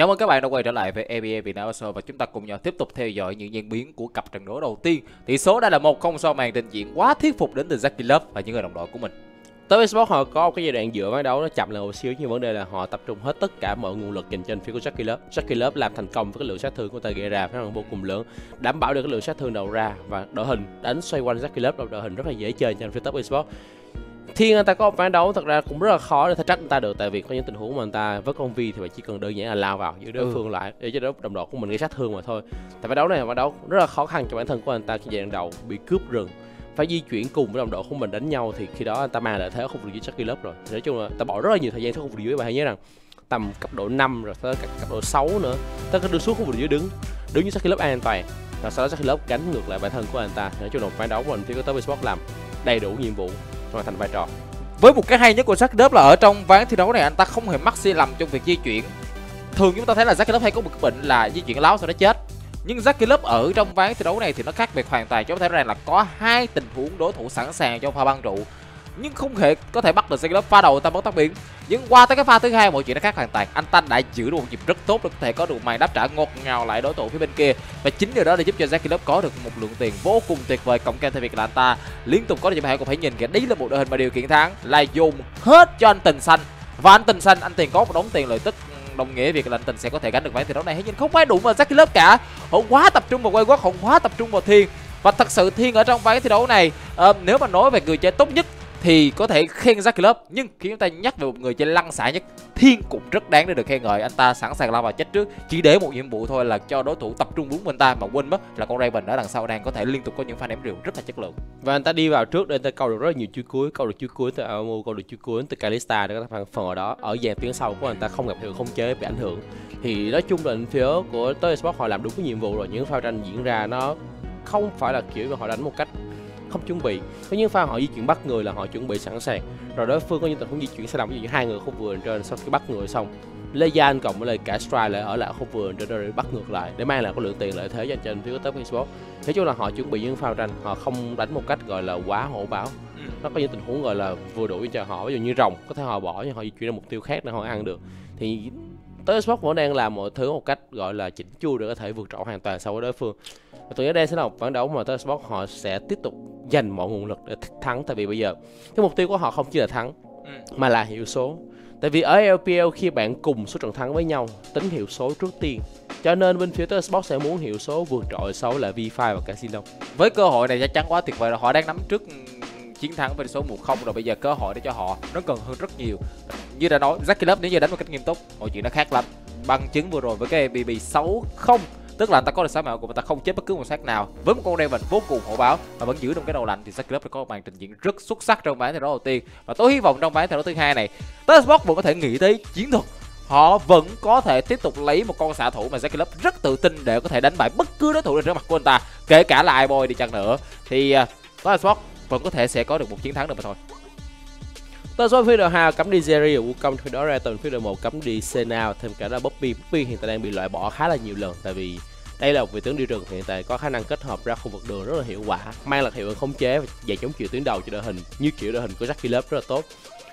Chào mừng các bạn đã quay trở lại với ABA Việt Nam Show và chúng ta cùng nhau tiếp tục theo dõi những diễn biến của cặp trận đấu đầu tiên. Tỷ số đã là một không sau màn trình diễn quá thuyết phục đến từ Jackie Love và những người đồng đội của mình. Tới Sport họ có một cái giai đoạn giữa ván đấu nó chậm lại một xíu nhưng vấn đề là họ tập trung hết tất cả mọi nguồn lực dành trên phía của Jackie Love. Jackie Love làm thành công với cái lượng sát thương của ta gây ra nó vô cùng lớn, đảm bảo được cái lượng sát thương đầu ra và đội hình đánh xoay quanh Jackie Love đội hình rất là dễ chơi trên phía top Sport. Thiên anh ta có ván đấu thật ra cũng rất là khó để thể trách anh ta được. Tại vì có những tình huống mà anh ta với con vi thì chỉ cần đơn giản là lao vào giữ đối ừ. phương lại để cho đối đồng đội của mình gây sát thương mà thôi. Tại ván đấu này là ván đấu rất là khó khăn cho bản thân của anh ta khi giai đoạn đầu bị cướp rừng. Phải di chuyển cùng với đồng đội của mình đánh nhau thì khi đó anh ta mang lợi thế ở khu vực dưới Chucky lớp rồi. Thì nói chung là ta bỏ rất là nhiều thời gian xuống khu vực dưới và hãy nhớ rằng tầm cấp độ 5 rồi tới cấp độ 6 nữa ta có đưa xuống khu vực dưới đứng đứng như Chucky lớp an toàn. Và sau đó Chucky lớp gánh ngược lại bản thân của anh ta. Nói chung là phán đấu của mình thì có tới Sport làm đầy đủ nhiệm vụ hoàn thành vai trò. Với một cái hay nhất của Jack Dub là ở trong ván thi đấu này, anh ta không hề mắc sai lầm trong việc di chuyển. Thường chúng ta thấy là Jack Dub hay có một cái bệnh là di chuyển láo sau đó chết. Nhưng Jack Love ở trong ván thi đấu này thì nó khác biệt hoàn toàn. Chúng ta thấy rằng là có hai tình huống đối thủ sẵn sàng cho pha băng trụ nhưng không thể có thể bắt được Jackie pha đầu ta bắn tắt biển Nhưng qua tới cái pha thứ hai mọi chuyện nó khác hoàn toàn. Anh ta đã giữ được một nhịp rất tốt để có thể có được màn đáp trả ngọt ngào lại đối thủ phía bên kia. Và chính điều đó để giúp cho Jackie có được một lượng tiền vô cùng tuyệt vời cộng thêm theo việc là anh ta liên tục có được điểm hạng cũng phải nhìn kìa. Đấy là một đội hình mà điều kiện thắng là dùng hết cho anh Tình Xanh. Và anh Tình Xanh anh tiền có một đống tiền lợi tức đồng nghĩa việc là anh tình sẽ có thể gánh được ván thi đấu này nhưng không phải đủ mà Jackie lớp cả họ quá tập trung vào quay quá họ quá tập trung vào thiên và thật sự thiên ở trong ván thi đấu này uh, nếu mà nói về người chơi tốt nhất thì có thể khen Jack Club nhưng khi chúng ta nhắc về một người chơi lăng xả nhất, Thiên cũng rất đáng để được khen ngợi. Anh ta sẵn sàng lao vào chết trước, chỉ để một nhiệm vụ thôi là cho đối thủ tập trung đúng bên ta mà quên mất là con Raven ở đằng sau đang có thể liên tục có những pha ném rượu rất là chất lượng. Và anh ta đi vào trước để anh ta câu được rất là nhiều chuối cuối, câu được chuối cuối từ Amu câu được chuối cuối từ Kalista để các phần ở đó. Ở dàn tuyến sau của anh ta không gặp hiệu, không chế bị ảnh hưởng. Thì nói chung là phía của tới Sport họ làm đúng cái nhiệm vụ rồi, những pha tranh diễn ra nó không phải là kiểu mà họ đánh một cách không chuẩn bị. Có những pha họ di chuyển bắt người là họ chuẩn bị sẵn sàng. Rồi đối phương có những tình huống di chuyển ví dụ như hai người không vườn trên sau khi bắt người xong Lê Gian cộng với lại cả Strike lại ở lại khu vườn để, để bắt ngược lại để mang lại có lượng tiền lợi thế cho trên phía top esports nói chung là họ chuẩn bị những pha tranh họ không đánh một cách gọi là quá hổ báo. Ừ. nó có những tình huống gọi là vừa đủ cho họ. Ví dụ như rồng có thể họ bỏ nhưng họ di chuyển ra mục tiêu khác để họ ăn được. Thì tới Xbox vẫn đang làm mọi thứ một cách gọi là chỉnh chu để có thể vượt trội hoàn toàn so với đối phương. Và tôi nghĩ đây sẽ là một ván đấu mà tới Xbox họ sẽ tiếp tục dành mọi nguồn lực để thắng. Tại vì bây giờ cái mục tiêu của họ không chỉ là thắng ừ. mà là hiệu số. Tại vì ở LPL khi bạn cùng số trận thắng với nhau tính hiệu số trước tiên. Cho nên bên phía tới Xbox sẽ muốn hiệu số vượt trội so với là V5 và Casino. Với cơ hội này chắc chắn quá tuyệt vời là họ đang nắm trước chiến thắng với số 1-0 rồi. Bây giờ cơ hội để cho họ nó cần hơn rất nhiều như đã nói Jackie Love nếu như đánh một cách nghiêm túc mọi chuyện nó khác lắm. Bằng chứng vừa rồi với cái BB 6 không tức là người ta có được sáu mẹo của người ta không chết bất cứ một sát nào. Với một con Raven vô cùng hổ báo và vẫn giữ trong cái đầu lạnh thì Jackie Love có một màn trình diễn rất xuất sắc trong ván thi đấu đầu tiên. Và tôi hy vọng trong ván thi đấu thứ hai này Tesport vẫn có thể nghĩ tới chiến thuật. Họ vẫn có thể tiếp tục lấy một con xạ thủ mà Jackie Love rất tự tin để có thể đánh bại bất cứ đối thủ nào trước mặt của anh ta kể cả là iBoy đi chăng nữa. Thì uh, vẫn có thể sẽ có được một chiến thắng được mà thôi. Tên số phía đội 2 cấm đi Jerry ở Wukong, khi đó ra tuần phía đội 1 cấm đi Senao thêm cả là Bobby. Bobby hiện tại đang bị loại bỏ khá là nhiều lần, tại vì đây là một vị tướng đi rừng hiện tại có khả năng kết hợp ra khu vực đường rất là hiệu quả, mang lại hiệu ứng khống chế và chống chịu tuyến đầu cho đội hình, như kiểu đội hình của Jackie Love rất là tốt.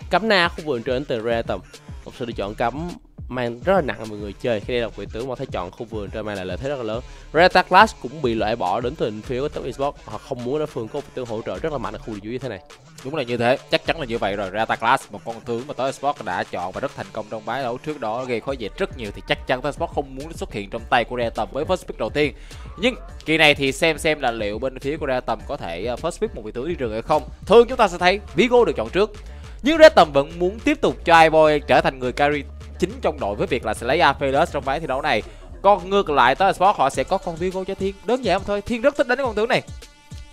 Cấm na, khu vườn trên từ Ratom một sự lựa chọn cấm mang rất là nặng về người chơi. Khi đây là vị tướng mà thấy chọn khu vườn chơi mang lại lợi thế rất là lớn. Reta Class cũng bị loại bỏ đến từ phía của top esports. Họ không muốn đối phương có một tướng hỗ trợ rất là mạnh ở khu dưới như thế này. Đúng là như thế. Chắc chắn là như vậy rồi. Reta Class một con tướng mà top esports đã chọn và rất thành công trong bái đấu trước đó, gây khó dễ rất nhiều thì chắc chắn top esports không muốn xuất hiện trong tay của Reta với first pick đầu tiên. Nhưng kỳ này thì xem xem là liệu bên phía của Reta có thể ờ, first pick một vị tướng đi rừng hay không. Thường chúng ta sẽ thấy Vigo được chọn trước, nhưng Red Tầm vẫn muốn tiếp tục cho iBoy trở thành người carry chính trong đội với việc là sẽ lấy Aphelios trong ván thi đấu này. Còn ngược lại tới Sport, họ sẽ có con Virgo cho Thiên. Đơn giản thôi, Thiên rất thích đánh con tướng này.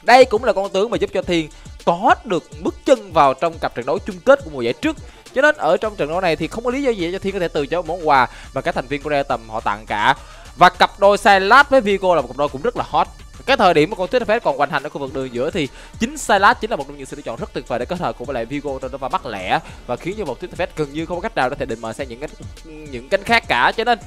Đây cũng là con tướng mà giúp cho Thiên có được bước chân vào trong cặp trận đấu chung kết của mùa giải trước. Cho nên ở trong trận đấu này thì không có lý do gì cho Thiên có thể từ chối một món quà mà các thành viên của Rare Tầm họ tặng cả. Và cặp đôi Silas với Vigo là một cặp đôi cũng rất là hot cái thời điểm mà con tuyết phép còn hoành hành ở khu vực đường giữa thì chính Silas chính là một trong những sự lựa chọn rất tuyệt vời để kết hợp cùng với lại Vigo trong đó và bắt lẻ. Và khiến cho một tuyết phép gần như không có cách nào để thể định mời sang những cánh những cánh khác cả. Cho nên,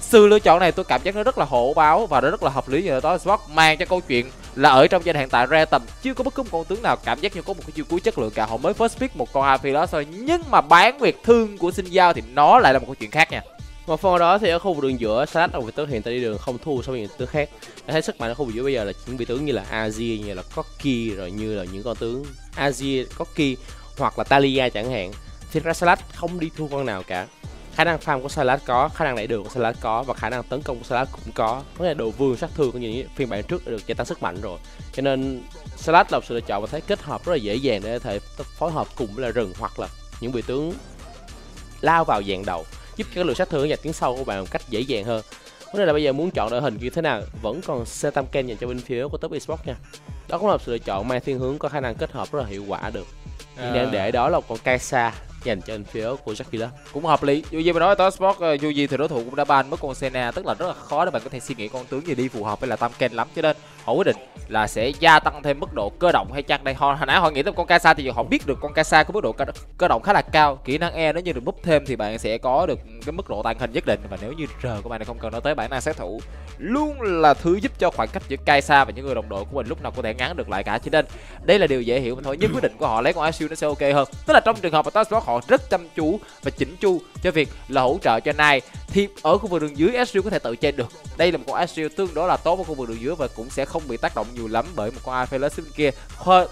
sự lựa chọn này tôi cảm giác nó rất là hổ báo và nó rất là hợp lý như đó. Sport mang cho câu chuyện là ở trong giai hiện tại ra tầm, chưa có bất cứ một con tướng nào cảm giác như có một cái chiêu cuối chất lượng cả. Họ mới first pick một con Aphelios thôi, nhưng mà bán việc thương của sinh giao thì nó lại là một câu chuyện khác nha một phần đó thì ở khu vực đường giữa Salad là vị tướng hiện tại đi đường không thua so với những tướng khác. Để thấy sức mạnh ở khu vực giữa bây giờ là những vị tướng như là Azir như là Corki rồi như là những con tướng Azir, Corki hoặc là Talia chẳng hạn. Thì ra Salad không đi thua con nào cả. Khả năng farm của Salad có khả năng đẩy đường của Salad có và khả năng tấn công của Salad cũng có. Có là độ vương sát thương của những phiên bản trước đã được gia tăng sức mạnh rồi. Cho nên Salad là một sự lựa chọn và thấy kết hợp rất là dễ dàng để có thể phối hợp cùng với là rừng hoặc là những vị tướng lao vào dạng đầu giúp cho cái lượng sát thương và tiếng sâu của bạn một cách dễ dàng hơn. Vấn đề là bây giờ muốn chọn đội hình như thế nào vẫn còn Setam Ken dành cho bên phía của top esports nha. Đó cũng là một sự lựa chọn mang thiên hướng có khả năng kết hợp rất là hiệu quả được. Nhưng đang để đó là một con Kaisa dành cho phía của Jackie cũng hợp lý. Dù gì mà nói tới Sport ờ, dù gì thì đối thủ cũng đã ban mất con Senna tức là rất là khó để bạn có thể suy nghĩ con tướng gì đi phù hợp với là Tam Ken lắm. Cho nên họ quyết định là sẽ gia tăng thêm mức độ cơ động hay chăng đây. Họ hồi nãy họ nghĩ tới con Kasa thì họ biết được con Kasa có mức độ cơ, động khá là cao. Kỹ năng E nếu như được búp thêm thì bạn sẽ có được cái mức độ tàn hình nhất định. Và nếu như R của bạn này không cần nói tới bản năng sát thủ luôn là thứ giúp cho khoảng cách giữa Kaisa và những người đồng đội của mình lúc nào có thể ngắn được lại cả. Cho nên đây là điều dễ hiểu thôi. Nhưng quyết định của họ lấy con asu nó sẽ ok hơn. Tức là trong trường hợp mà Tosport họ rất chăm chú và chỉnh chu cho việc là hỗ trợ cho Nai thì ở khu vực đường dưới Ashield có thể tự chơi được. Đây là một con Ashield tương đối là tốt ở khu vực đường dưới và cũng sẽ không bị tác động nhiều lắm bởi một con Aphelios bên kia.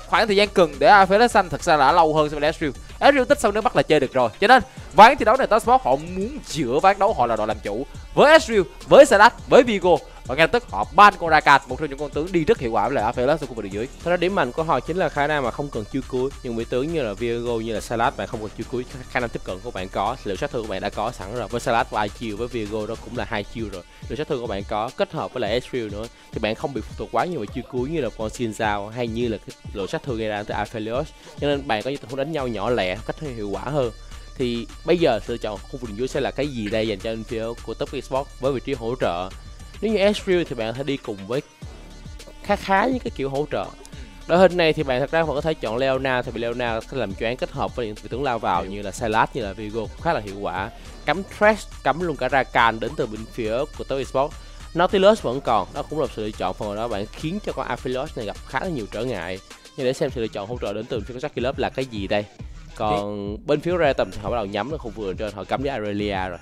Khoảng thời gian cần để Aphelios xanh thật ra đã lâu hơn so với Asriel Asriel tích sau nước mắt là chơi được rồi. Cho nên, ván thi đấu này Tosport họ muốn giữa ván đấu họ là đội làm chủ. Với Asriel với Sadat với Vigo và ngay lập tức họ ban con Rakan một trong những con tướng đi rất hiệu quả với lại Aphelios ở khu vực dưới thế đó điểm mạnh của họ chính là khả năng mà không cần chiêu cuối những vị tướng như là Viego, như là Salat bạn không cần chiêu cuối, khả năng tiếp cận của bạn có lượng sát thương của bạn đã có sẵn rồi. Với Salat và chiêu với Viego đó cũng là hai chiêu rồi. Lượng sát thương của bạn có, kết hợp với lại Ezreal nữa, thì bạn không bị phụ thuộc quá nhiều vào chiêu cuối như là con Xin Zhao hay như là cái lượng sát thương gây ra từ Aphelios. Cho nên bạn có những tình huống đánh nhau nhỏ lẻ cách hiệu quả hơn. Thì bây giờ sự chọn khu vực dưới sẽ là cái gì đây dành cho anh phía của top esports với vị trí hỗ trợ? Nếu như Ezreal thì bạn có thể đi cùng với khá khá những cái kiểu hỗ trợ. Đội hình này thì bạn thật ra vẫn có thể chọn Leona thì bị Leona có làm choáng kết hợp với những vị tướng lao vào như là Sylas như là Vigo khá là hiệu quả. Cắm Trash cắm luôn cả Rakan đến từ bên phía của Toy Sport Nautilus vẫn còn đó cũng là sự lựa chọn. Phần đó bạn khiến cho con Aphelios này gặp khá là nhiều trở ngại. Nhưng để xem sự lựa chọn hỗ trợ đến từ phía Jackie Love là cái gì đây. Còn bên phía Rare tầm thì họ bắt đầu nhắm đến khu vườn trên họ cắm với Aurelia rồi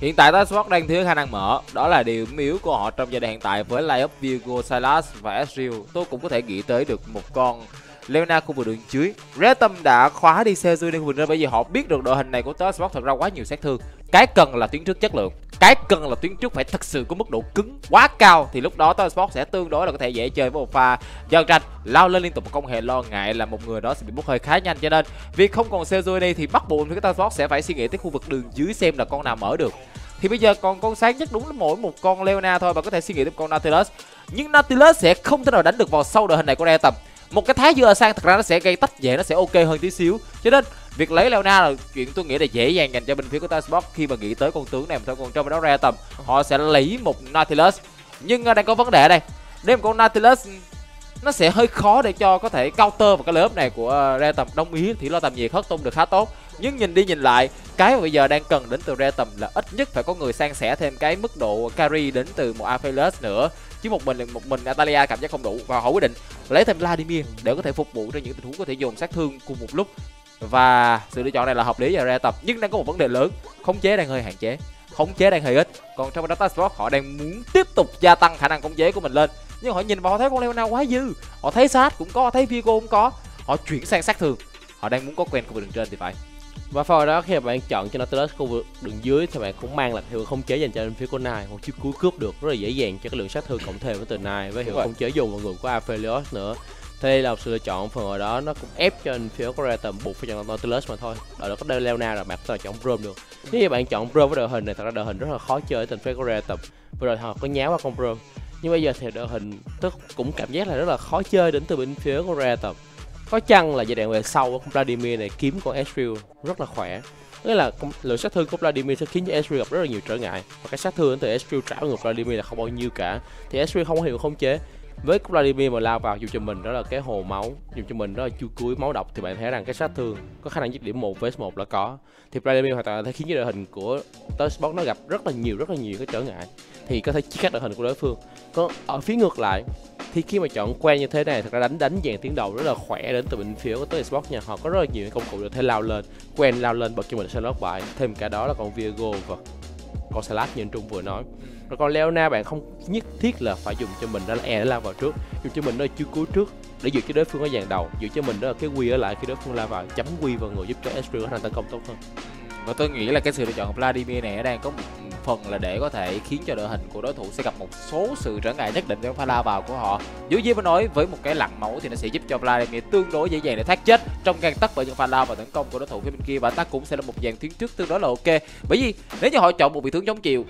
Hiện tại Taskforce đang thiếu khả năng mở, đó là điều yếu của họ trong giai đoạn hiện tại với lineup Virgo, Silas và Ezreal. Tôi cũng có thể nghĩ tới được một con Leona khu vực đường dưới. Retum đã khóa đi Seju đi khu vực bởi vì họ biết được đội hình này của Taskforce thật ra quá nhiều sát thương. Cái cần là tuyến trước chất lượng, cái cần là tuyến trước phải thật sự có mức độ cứng quá cao. Thì lúc đó Taskforce sẽ tương đối là có thể dễ chơi với một pha giao tranh. Lao lên liên tục mà không hề lo ngại là một người đó sẽ bị bốc hơi khá nhanh. Cho nên việc không còn Seju đi thì bắt buộc cái Taskforce sẽ phải suy nghĩ tới khu vực đường dưới xem là con nào mở được. Thì bây giờ còn con sáng nhất đúng là mỗi một con Leona thôi. Và có thể suy nghĩ tới con Nautilus. Nhưng Nautilus sẽ không thể nào đánh được vào sâu đội hình này của Red tầm một cái thái dưa sang thật ra nó sẽ gây tách dễ nó sẽ ok hơn tí xíu. Cho nên việc lấy Leona là chuyện tôi nghĩ là dễ dàng dành cho bên phía của Taskbox khi mà nghĩ tới con tướng này mà thôi còn trong đó Rare tầm họ sẽ lấy một Nautilus. Nhưng đang có vấn đề đây. Nếu một con Nautilus nó sẽ hơi khó để cho có thể counter vào cái lớp này của Rare tầm đồng ý thì lo tầm nhiệt hất tung được khá tốt nhưng nhìn đi nhìn lại, cái mà bây giờ đang cần đến từ Rare là ít nhất phải có người san sẻ thêm cái mức độ carry đến từ một Aphelios nữa. Chứ một mình một mình Natalia cảm giác không đủ và họ quyết định lấy thêm Vladimir để có thể phục vụ cho những tình huống có thể dồn sát thương cùng một lúc. Và sự lựa chọn này là hợp lý và ra tập nhưng đang có một vấn đề lớn, khống chế đang hơi hạn chế, khống chế đang hơi ít. Còn trong Data Sport họ đang muốn tiếp tục gia tăng khả năng khống chế của mình lên. Nhưng họ nhìn vào, họ thấy con Leona quá dư, họ thấy sát cũng có thấy Vigo cũng có, họ chuyển sang sát thường họ đang muốn có quen khu vực đường trên thì phải và sau đó khi mà bạn chọn cho Nautilus khu vực đường dưới thì bạn cũng mang lại hiệu không chế dành cho bên phía của Nai một chiếc cuối cướp được rất là dễ dàng cho cái lượng sát thương cộng thêm với từ Nai với hiệu không chế dùng vào người của Aphelios nữa. Thế đây là một sự lựa chọn phần ở đó nó cũng ép cho bên phía của Ratum buộc phải chọn Nautilus mà thôi. Đợi đó có đeo Leona rồi bạn có thể chọn Brom được. Nếu như bạn chọn Brom với đội hình này thật ra đội hình rất là khó chơi từ phía của Ratum vừa rồi họ có nháo qua con Brom. Nhưng bây giờ thì đội hình tức cũng cảm giác là rất là khó chơi đến từ bên phía của Ratum có chăng là giai đoạn về sau của Vladimir này kiếm con Ezreal rất là khỏe? Nghĩa là lượng sát thương của Vladimir sẽ khiến cho Ezreal gặp rất là nhiều trở ngại. Và cái sát thương từ Ezreal trả ngược Vladimir là không bao nhiêu cả. Thì Ezreal không có hiệu khống chế. Với Vladimir mà lao vào dùng cho mình, đó là cái hồ máu. Dùng cho mình, đó là chu cuối máu độc. Thì bạn thấy rằng cái sát thương có khả năng giết điểm một vs một là có. Thì Vladimir hoàn toàn có thể khiến cho đội hình của Tursport nó gặp rất là nhiều, rất là nhiều cái trở ngại. Thì có thể chia cắt đội hình của đối phương. Còn ở phía ngược lại thì khi mà chọn que như thế này, thật ra đánh đánh dàn tiến đầu rất là khỏe đến từ bên phía của tới Xbox nha. Họ có rất là nhiều công cụ để thể lao lên, quen lao lên bật cho mình Sherlock bại. Thêm cả đó là còn Virgo và con salad như anh trung vừa nói. Rồi còn leona bạn, không nhất thiết là phải dùng cho mình, đó là e để lao vào trước. Dùng cho mình nó chưa cứu cuối trước, để giữ cho đối phương ở dàn đầu. Giữ cho mình đó là cái quy ở lại khi đối phương lao vào, chấm quy vào người giúp cho Ezreal khả năng tấn công tốt hơn và tôi nghĩ là cái sự lựa chọn của Vladimir này đang có một phần là để có thể khiến cho đội hình của đối thủ sẽ gặp một số sự trở ngại nhất định trong pha la vào của họ. Dù gì mà nói, với một cái lặn máu thì nó sẽ giúp cho Vladimir tương đối dễ dàng để thoát chết trong gang tấc bởi những pha la và tấn công của đối thủ phía bên kia và ta cũng sẽ là một dàn tuyến trước tương đối là ok. Bởi vì nếu như họ chọn một vị tướng chống chịu,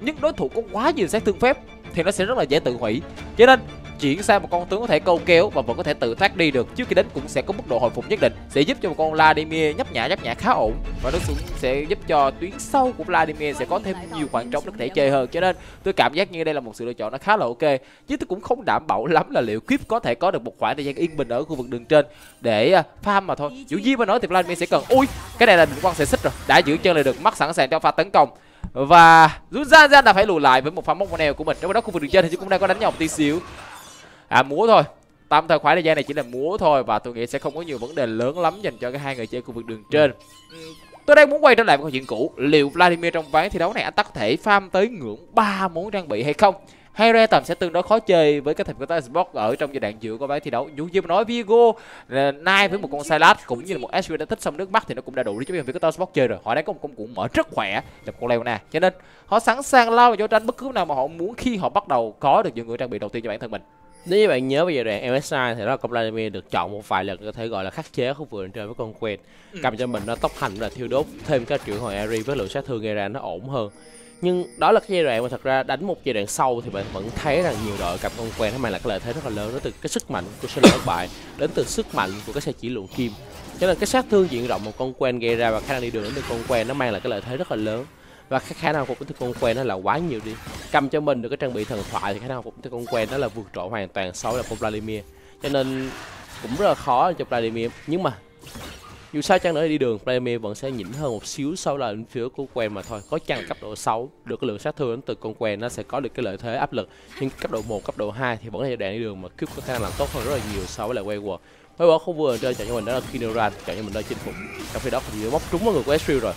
nhưng đối thủ có quá nhiều sát thương phép thì nó sẽ rất là dễ tự hủy. Cho nên chuyển sang một con tướng có thể câu kéo và vẫn có thể tự thoát đi được. Trước khi đến cũng sẽ có mức độ hồi phục nhất định, sẽ giúp cho một con Vladimir nhấp nhả nhấp nhả khá ổn. Và nó cũng sẽ giúp cho tuyến sau của Vladimir sẽ có thêm nhiều khoảng trống để có thể chơi hơn. Cho nên, tôi cảm giác như đây là một sự lựa chọn nó khá là ok. Chứ tôi cũng không đảm bảo lắm là liệu Kip có thể có được một khoảng thời gian yên bình ở khu vực đường trên để à, farm mà thôi. Dù gì mà nói thì Vladimir sẽ cần ui, cái này là đỉnh quang sẽ xích rồi. Đã giữ chân lại được, mắt sẵn sàng cho pha tấn công. Và rút ra ra là phải lùi lại với một pha móc neo của mình. Trong đó khu vực đường trên thì cũng đang có đánh nhau một tí xíu à múa thôi. Tạm thời khoảng thời gian này chỉ là múa thôi và tôi nghĩ sẽ không có nhiều vấn đề lớn lắm dành cho cái hai người chơi khu vực đường trên. Ừ, tôi đang muốn quay trở lại với câu chuyện cũ. Liệu Vladimir trong ván thi đấu này anh ta có thể farm tới ngưỡng ba món trang bị hay không? Hay ra tầm sẽ tương đối khó chơi với cái thành của Sport ở trong giai đoạn giữa của ván thi đấu? Dù như nói Vigo Nai với một con Silas cũng như là một SQ đã thích xong nước mắt thì nó cũng đã đủ để cho phía Sport chơi rồi. Họ đang có một công cụ mở rất khỏe là con Leona. Cho nên họ sẵn sàng lao vào chỗ tranh bất cứ nào mà họ muốn khi họ bắt đầu có được những người trang bị đầu tiên cho bản thân mình nếu như bạn nhớ bây giờ đoạn MSI thì đó là con Vladimir được chọn một vài lần có thể gọi là khắc chế khu vực trên với con quen ừ. cầm cho mình nó tốc hành là thiêu đốt thêm các triệu hồi Ari với lượng sát thương gây ra nó ổn hơn. Nhưng đó là cái giai đoạn mà thật ra đánh một giai đoạn sau thì bạn vẫn thấy rằng nhiều đội cầm con quen nó mang lại cái lợi thế rất là lớn đó từ cái sức mạnh của sân thất bại đến từ sức mạnh của cái xe chỉ luận kim. Cho nên cái sát thương diện rộng một con quen gây ra và khả năng đi đường đến từ con quen nó mang lại cái lợi thế rất là lớn và cái khả năng của cái con que nó là quá nhiều đi. Cầm cho mình được cái trang bị thần thoại thì khả năng của cái con que đó là vượt trội hoàn toàn so với là con Vladimir. Cho nên cũng rất là khó cho Vladimir. Nhưng mà dù sao chăng nữa đi đường Vladimir vẫn sẽ nhỉnh hơn một xíu so với là phía của quen mà thôi. Có chăng cấp độ 6 được cái lượng sát thương đến từ con quen nó sẽ có được cái lợi thế áp lực. Nhưng cấp độ 1, cấp độ 2 thì vẫn là đoạn đi đường mà cướp có khả năng làm tốt hơn rất là nhiều so với là quay Wayward không vừa chơi chọn cho mình đó là Kinoran chọn cho mình đó chinh phục. Trong khi đó thì móc trúng vào người của Ezreal rồi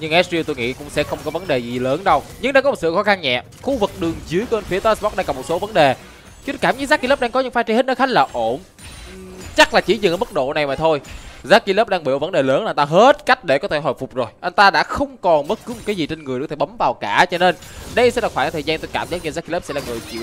nhưng Ezreal tôi nghĩ cũng sẽ không có vấn đề gì lớn đâu. Nhưng đã có một sự khó khăn nhẹ. Khu vực đường dưới bên phía Tosbox đang còn một số vấn đề. Chứ cảm giác Zaki đang có những pha chơi hết nó khá là ổn. Chắc là chỉ dừng ở mức độ này mà thôi. Zaki đang bị một vấn đề lớn là ta hết cách để có thể hồi phục rồi. Anh ta đã không còn bất cứ một cái gì trên người để có thể bấm vào cả. Cho nên đây sẽ là khoảng thời gian tôi cảm giác như Zaki sẽ là người chịu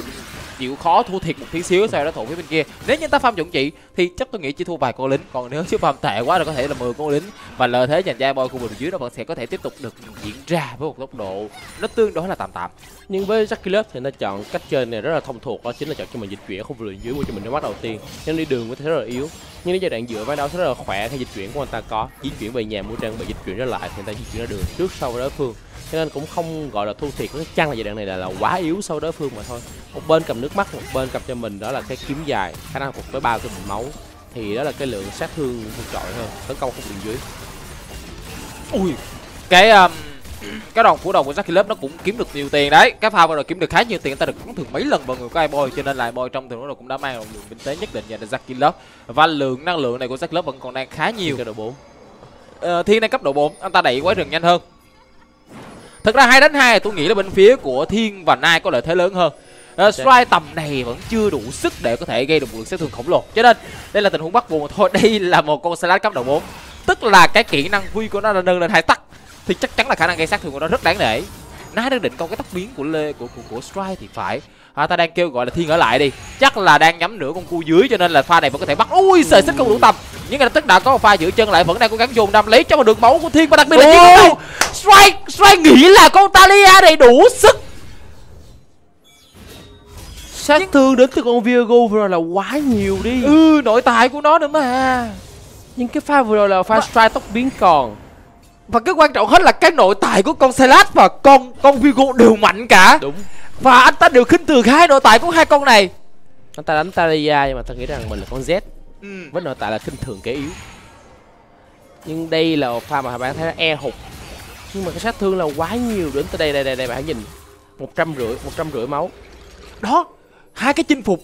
chịu khó thua thiệt một tí xíu sau đó thủ phía bên kia. Nếu như ta farm chuẩn chị thì chắc tôi nghĩ chỉ thua vài con lính. Còn nếu chứ farm tệ quá là có thể là 10 con lính. Và lợi thế dành cho boy khu vực dưới nó vẫn sẽ có thể tiếp tục được diễn ra với một tốc độ nó tương đối là tạm tạm. Nhưng với Jackie Love thì nó chọn cách chơi này rất là thông thuộc, đó chính là chọn cho mình dịch chuyển khu vực dưới của cho mình nó bắt đầu tiên. Nên đi đường có thể rất là yếu. Nhưng đến giai đoạn giữa vai đấu rất là khỏe khi dịch chuyển của anh ta có. Di chuyển về nhà mua trang bị dịch chuyển ra lại thì người ta di chuyển ra đường trước sau đối phương cho nên cũng không gọi là thua thiệt nó chăng là giai đoạn này là, là quá yếu so với đối phương mà thôi. Một bên cầm nước mắt một bên cầm cho mình đó là cái kiếm dài khả năng phục với bao cái bình máu. Thì đó là cái lượng sát thương vượt trội hơn tấn công không đường dưới. Ui cái um, cái đòn phủ đầu của Jackie Love nó cũng kiếm được nhiều tiền đấy. Cái pha vừa rồi kiếm được khá nhiều tiền ta được bắn thường mấy lần vào người của iBoy cho nên là iBoy trong thường nó cũng đã mang một lượng kinh tế nhất định dành cho Jackie Love. Và lượng năng lượng này của Jackie Love vẫn còn đang khá nhiều. cấp độ 4 ờ, thiên đang cấp độ 4 anh ta đẩy quái rừng nhanh hơn thực ra hai đánh hai tôi nghĩ là bên phía của thiên và nai có lợi thế lớn hơn. Uh, strike tầm này vẫn chưa đủ sức để có thể gây được một lượng sát thương khổng lồ. Cho nên đây là tình huống bắt buộc thôi. Đây là một con salad cấp độ 4 tức là cái kỹ năng vui của nó đã nâng lên hai tắc thì chắc chắn là khả năng gây sát thương của nó rất đáng nể nai đang định câu cái tóc biến của lê của của, của strike thì phải. À, ta đang kêu gọi là thiên ở lại đi. Chắc là đang nhắm nửa con cu dưới cho nên là pha này vẫn có thể bắt. Ui sợi xích không đủ tầm nhưng lập tức đã có một pha giữ chân lại vẫn đang cố gắng dồn đâm lấy cho một đường máu của thiên và đặc biệt là những đâu strike strike nghĩ là con talia này đủ sức. Sát nhưng... thương đến từ con Viego vừa rồi là quá nhiều đi. Ừ nội tài của nó nữa mà. Nhưng cái pha vừa rồi là pha mà... strike tốc biến còn. Và cái quan trọng hết là cái nội tài của con Silas và con con Vigo đều mạnh cả. Đúng. Và anh ta đều khinh thường hai nội tại của hai con này. Anh ta đánh Talia nhưng mà ta nghĩ rằng mình là con Z ừ. với nội tại là khinh thường kẻ yếu. Nhưng đây là một pha mà bạn thấy e hụt. Nhưng mà cái sát thương là quá nhiều đến tới đây đây đây đây bạn nhìn. Một trăm rưỡi một trăm rưỡi máu. Đó hai cái chinh phục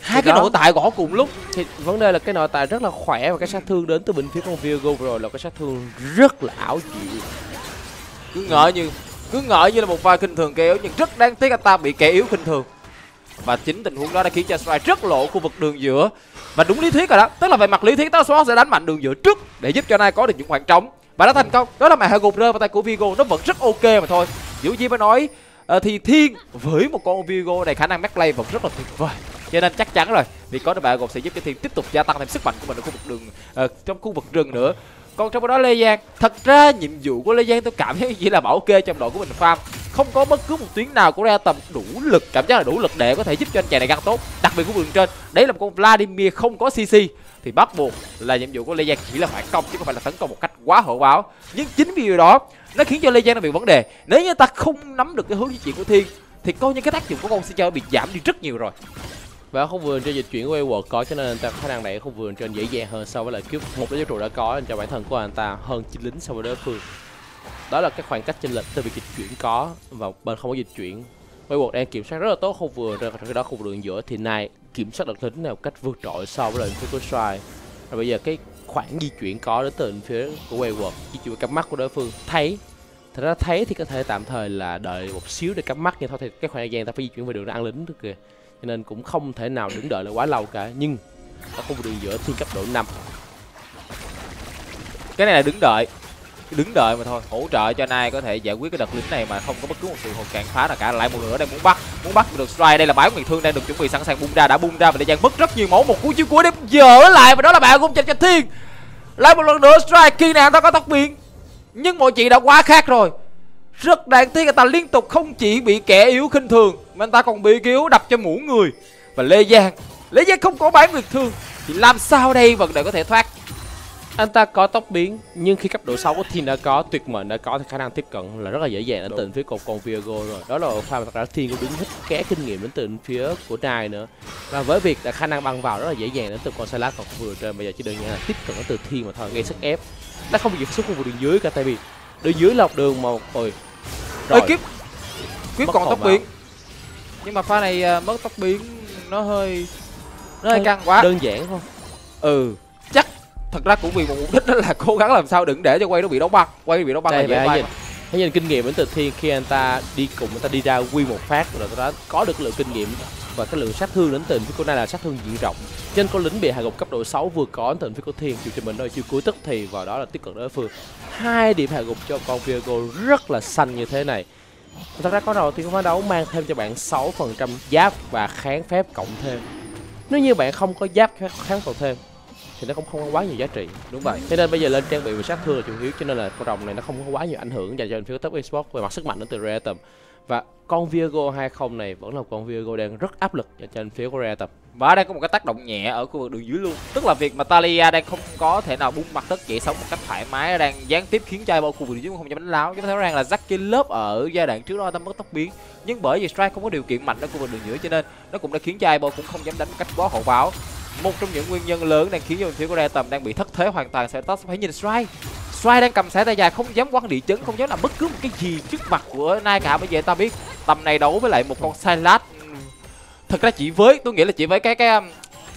hai cái nội tại gõ cùng lúc. thì vấn đề là cái nội tại rất là khỏe và cái sát thương đến từ bên phía con Viego rồi là cái sát thương rất là ảo diệu. Cứ ngỡ như cứ ngỡ như là một pha kinh thường kẻ yếu nhưng rất đáng tiếc anh ta bị kẻ yếu kinh thường. Và chính tình huống đó đã khiến cho Strike rất lộ khu vực đường giữa và đúng lý thuyết rồi đó. Tức là về mặt lý thuyết Taskforce sẽ đánh mạnh đường giữa trước để giúp cho nay có được những khoảng trống. Và đã thành công. Đó là màn hạ gục rơi vào tay của Vigo. Nó vẫn rất ok mà thôi. Dù gì mới nói uh, thì thiên với một con Vigo này khả năng back play vẫn rất là tuyệt vời. Cho nên chắc chắn rồi vì có được bạn gục sẽ giúp cho thiên tiếp tục gia tăng thêm sức mạnh của mình ở khu vực đường uh, trong khu vực rừng nữa. Còn trong đó lê giang thật ra nhiệm vụ của lê giang tôi cảm thấy chỉ là bảo kê trong đội của mình farm không có bất cứ một tuyến nào của ra tầm đủ lực, cảm giác là đủ lực để có thể giúp cho anh chàng này găng tốt, đặc biệt của vườn trên. Đấy là một con vladimir không có cc. Thì bắt buộc là nhiệm vụ của lê giang chỉ là phản công, chứ không phải là tấn công một cách quá hổ báo. Nhưng chính vì điều đó, nó khiến cho lê giang nó bị vấn đề. Nếu như ta không nắm được cái hướng di chuyển của thiên, thì coi như cái tác dụng của con sẽ bị giảm đi rất nhiều rồi. Và không vườn trên dịch chuyển của Edward có, cho nên anh ta khả năng đẩy không vườn trên dễ dàng hơn so với lại kiếp một đối trụ đã có cho bản thân của anh ta, hơn chín lính so với đối phương đó là cái khoảng cách chênh lệch từ việc dịch chuyển có và bên không có dịch chuyển. Wayward đang kiểm soát rất là tốt không vừa rồi. Khi đó khu vực đường giữa thì này kiểm soát được tính nào cách vượt trội so với lại phía của Strike. Và bây giờ cái khoảng di chuyển có đến từ phía của Wayward di chuyển cắm mắt của đối phương. Thấy, thật ra thấy thì có thể tạm thời là đợi một xíu để cắm mắt nhưng thôi thì cái khoảng thời gian ta phải di chuyển về đường để ăn lính được kìa. Cho nên cũng không thể nào đứng đợi là quá lâu cả, nhưng ở khu vực đường giữa thiên cấp độ 5 cái này là đứng đợi đứng đợi mà thôi. Hỗ trợ cho nai có thể giải quyết cái đợt lính này mà không có bất cứ một sự hồi cản phá nào cả. Lại một nữa đây muốn bắt muốn bắt được strike đây là bãi nguyệt thương đang được chuẩn bị sẵn sàng bung ra. Đã bung ra và để giang mất rất nhiều máu. Một cú chiêu cuối để dở lại và đó là bạn cũng chặt cho thiên. Lại một lần nữa strike khi nào ta có tóc biến nhưng mọi chuyện đã quá khác rồi. Rất đáng tiếc là ta liên tục không chỉ bị kẻ yếu khinh thường, mà anh ta còn bị yếu đập cho mũ người. Và lê giang lê giang không có bán nguyệt thương. Thì làm sao đây vẫn để có thể thoát anh ta có tốc biến nhưng khi cấp độ 6 của thiên đã có tuyệt mệnh đã có thì khả năng tiếp cận là rất là dễ dàng đến từ phía cột con Viago rồi. Đó là pha mà thật ra thiên cũng đứng hết ké kinh nghiệm đến từ phía của Nai nữa. Và với việc là khả năng băng vào rất là dễ dàng đến từ con Silas còn vừa trên bây giờ chỉ đơn giản là tiếp cận đến từ thiên mà thôi gây sức ép. Nó không bị xuất khu vực đường dưới cả tại vì đường dưới một đường một ôi rồi. kiếp. Kiếp còn tốc biến. nhưng mà pha này uh, mất tốc biến nó hơi nó hơi căng quá. đơn giản không ừ. Chắc thật ra cũng vì một mục đích đó là cố gắng làm sao đừng để cho quay nó bị đóng băng. Quay bị đóng băng là dễ nhìn hãy nhìn kinh nghiệm đến từ thiên khi anh ta đi cùng anh ta đi ra quy một phát rồi ta có được lượng kinh nghiệm và cái lượng sát thương đến từ phía cô này là sát thương diện rộng. Trên con lính bị hạ gục cấp độ 6 vừa có đến từ phía cô thiên chiều cho mình thôi chiều cuối tức thì vào đó là tiếp cận đối phương. Hai điểm hạ gục cho con Viago rất là xanh như thế này. Thật ra có đầu tiên phá đấu mang thêm cho bạn 6% giáp và kháng phép cộng thêm. Nếu như bạn không có giáp kháng cộng thêm thì nó cũng không có quá nhiều giá trị, đúng vậy. Cho nên bây giờ lên trang bị về sát thương là chủ yếu, cho nên là con rồng này nó không có quá nhiều ảnh hưởng dành cho phía top esports về mặt sức mạnh đến từ tầm và con Virgo 20 này vẫn là con Virgo đang rất áp lực dành cho phía của tập và đây có một cái tác động nhẹ ở khu vực đường dưới luôn. Tức là việc mà Talia đang không có thể nào bung mặt đất dậy sống một cách thoải mái, đang gián tiếp khiến cho bao khu vực dưới không dám đánh láo. Chúng ta thấy rằng là Jacky lớp ở giai đoạn trước đó ta mất tốc biến. Nhưng bởi vì strike không có điều kiện mạnh ở khu vực đường dưới cho nên nó cũng đã khiến cho bao cũng không dám đánh một cách quá hậu báo một trong những nguyên nhân lớn đang khiến cho phía của Tầm đang bị thất thế hoàn toàn sẽ phải nhìn strike. Strike đang cầm sải tay dài, không dám quăng địa chấn, không dám làm bất cứ một cái gì trước mặt của Nai cả bây giờ ta biết tầm này đấu với lại một con Silas thật ra chỉ với, tôi nghĩ là chỉ với cái cái um,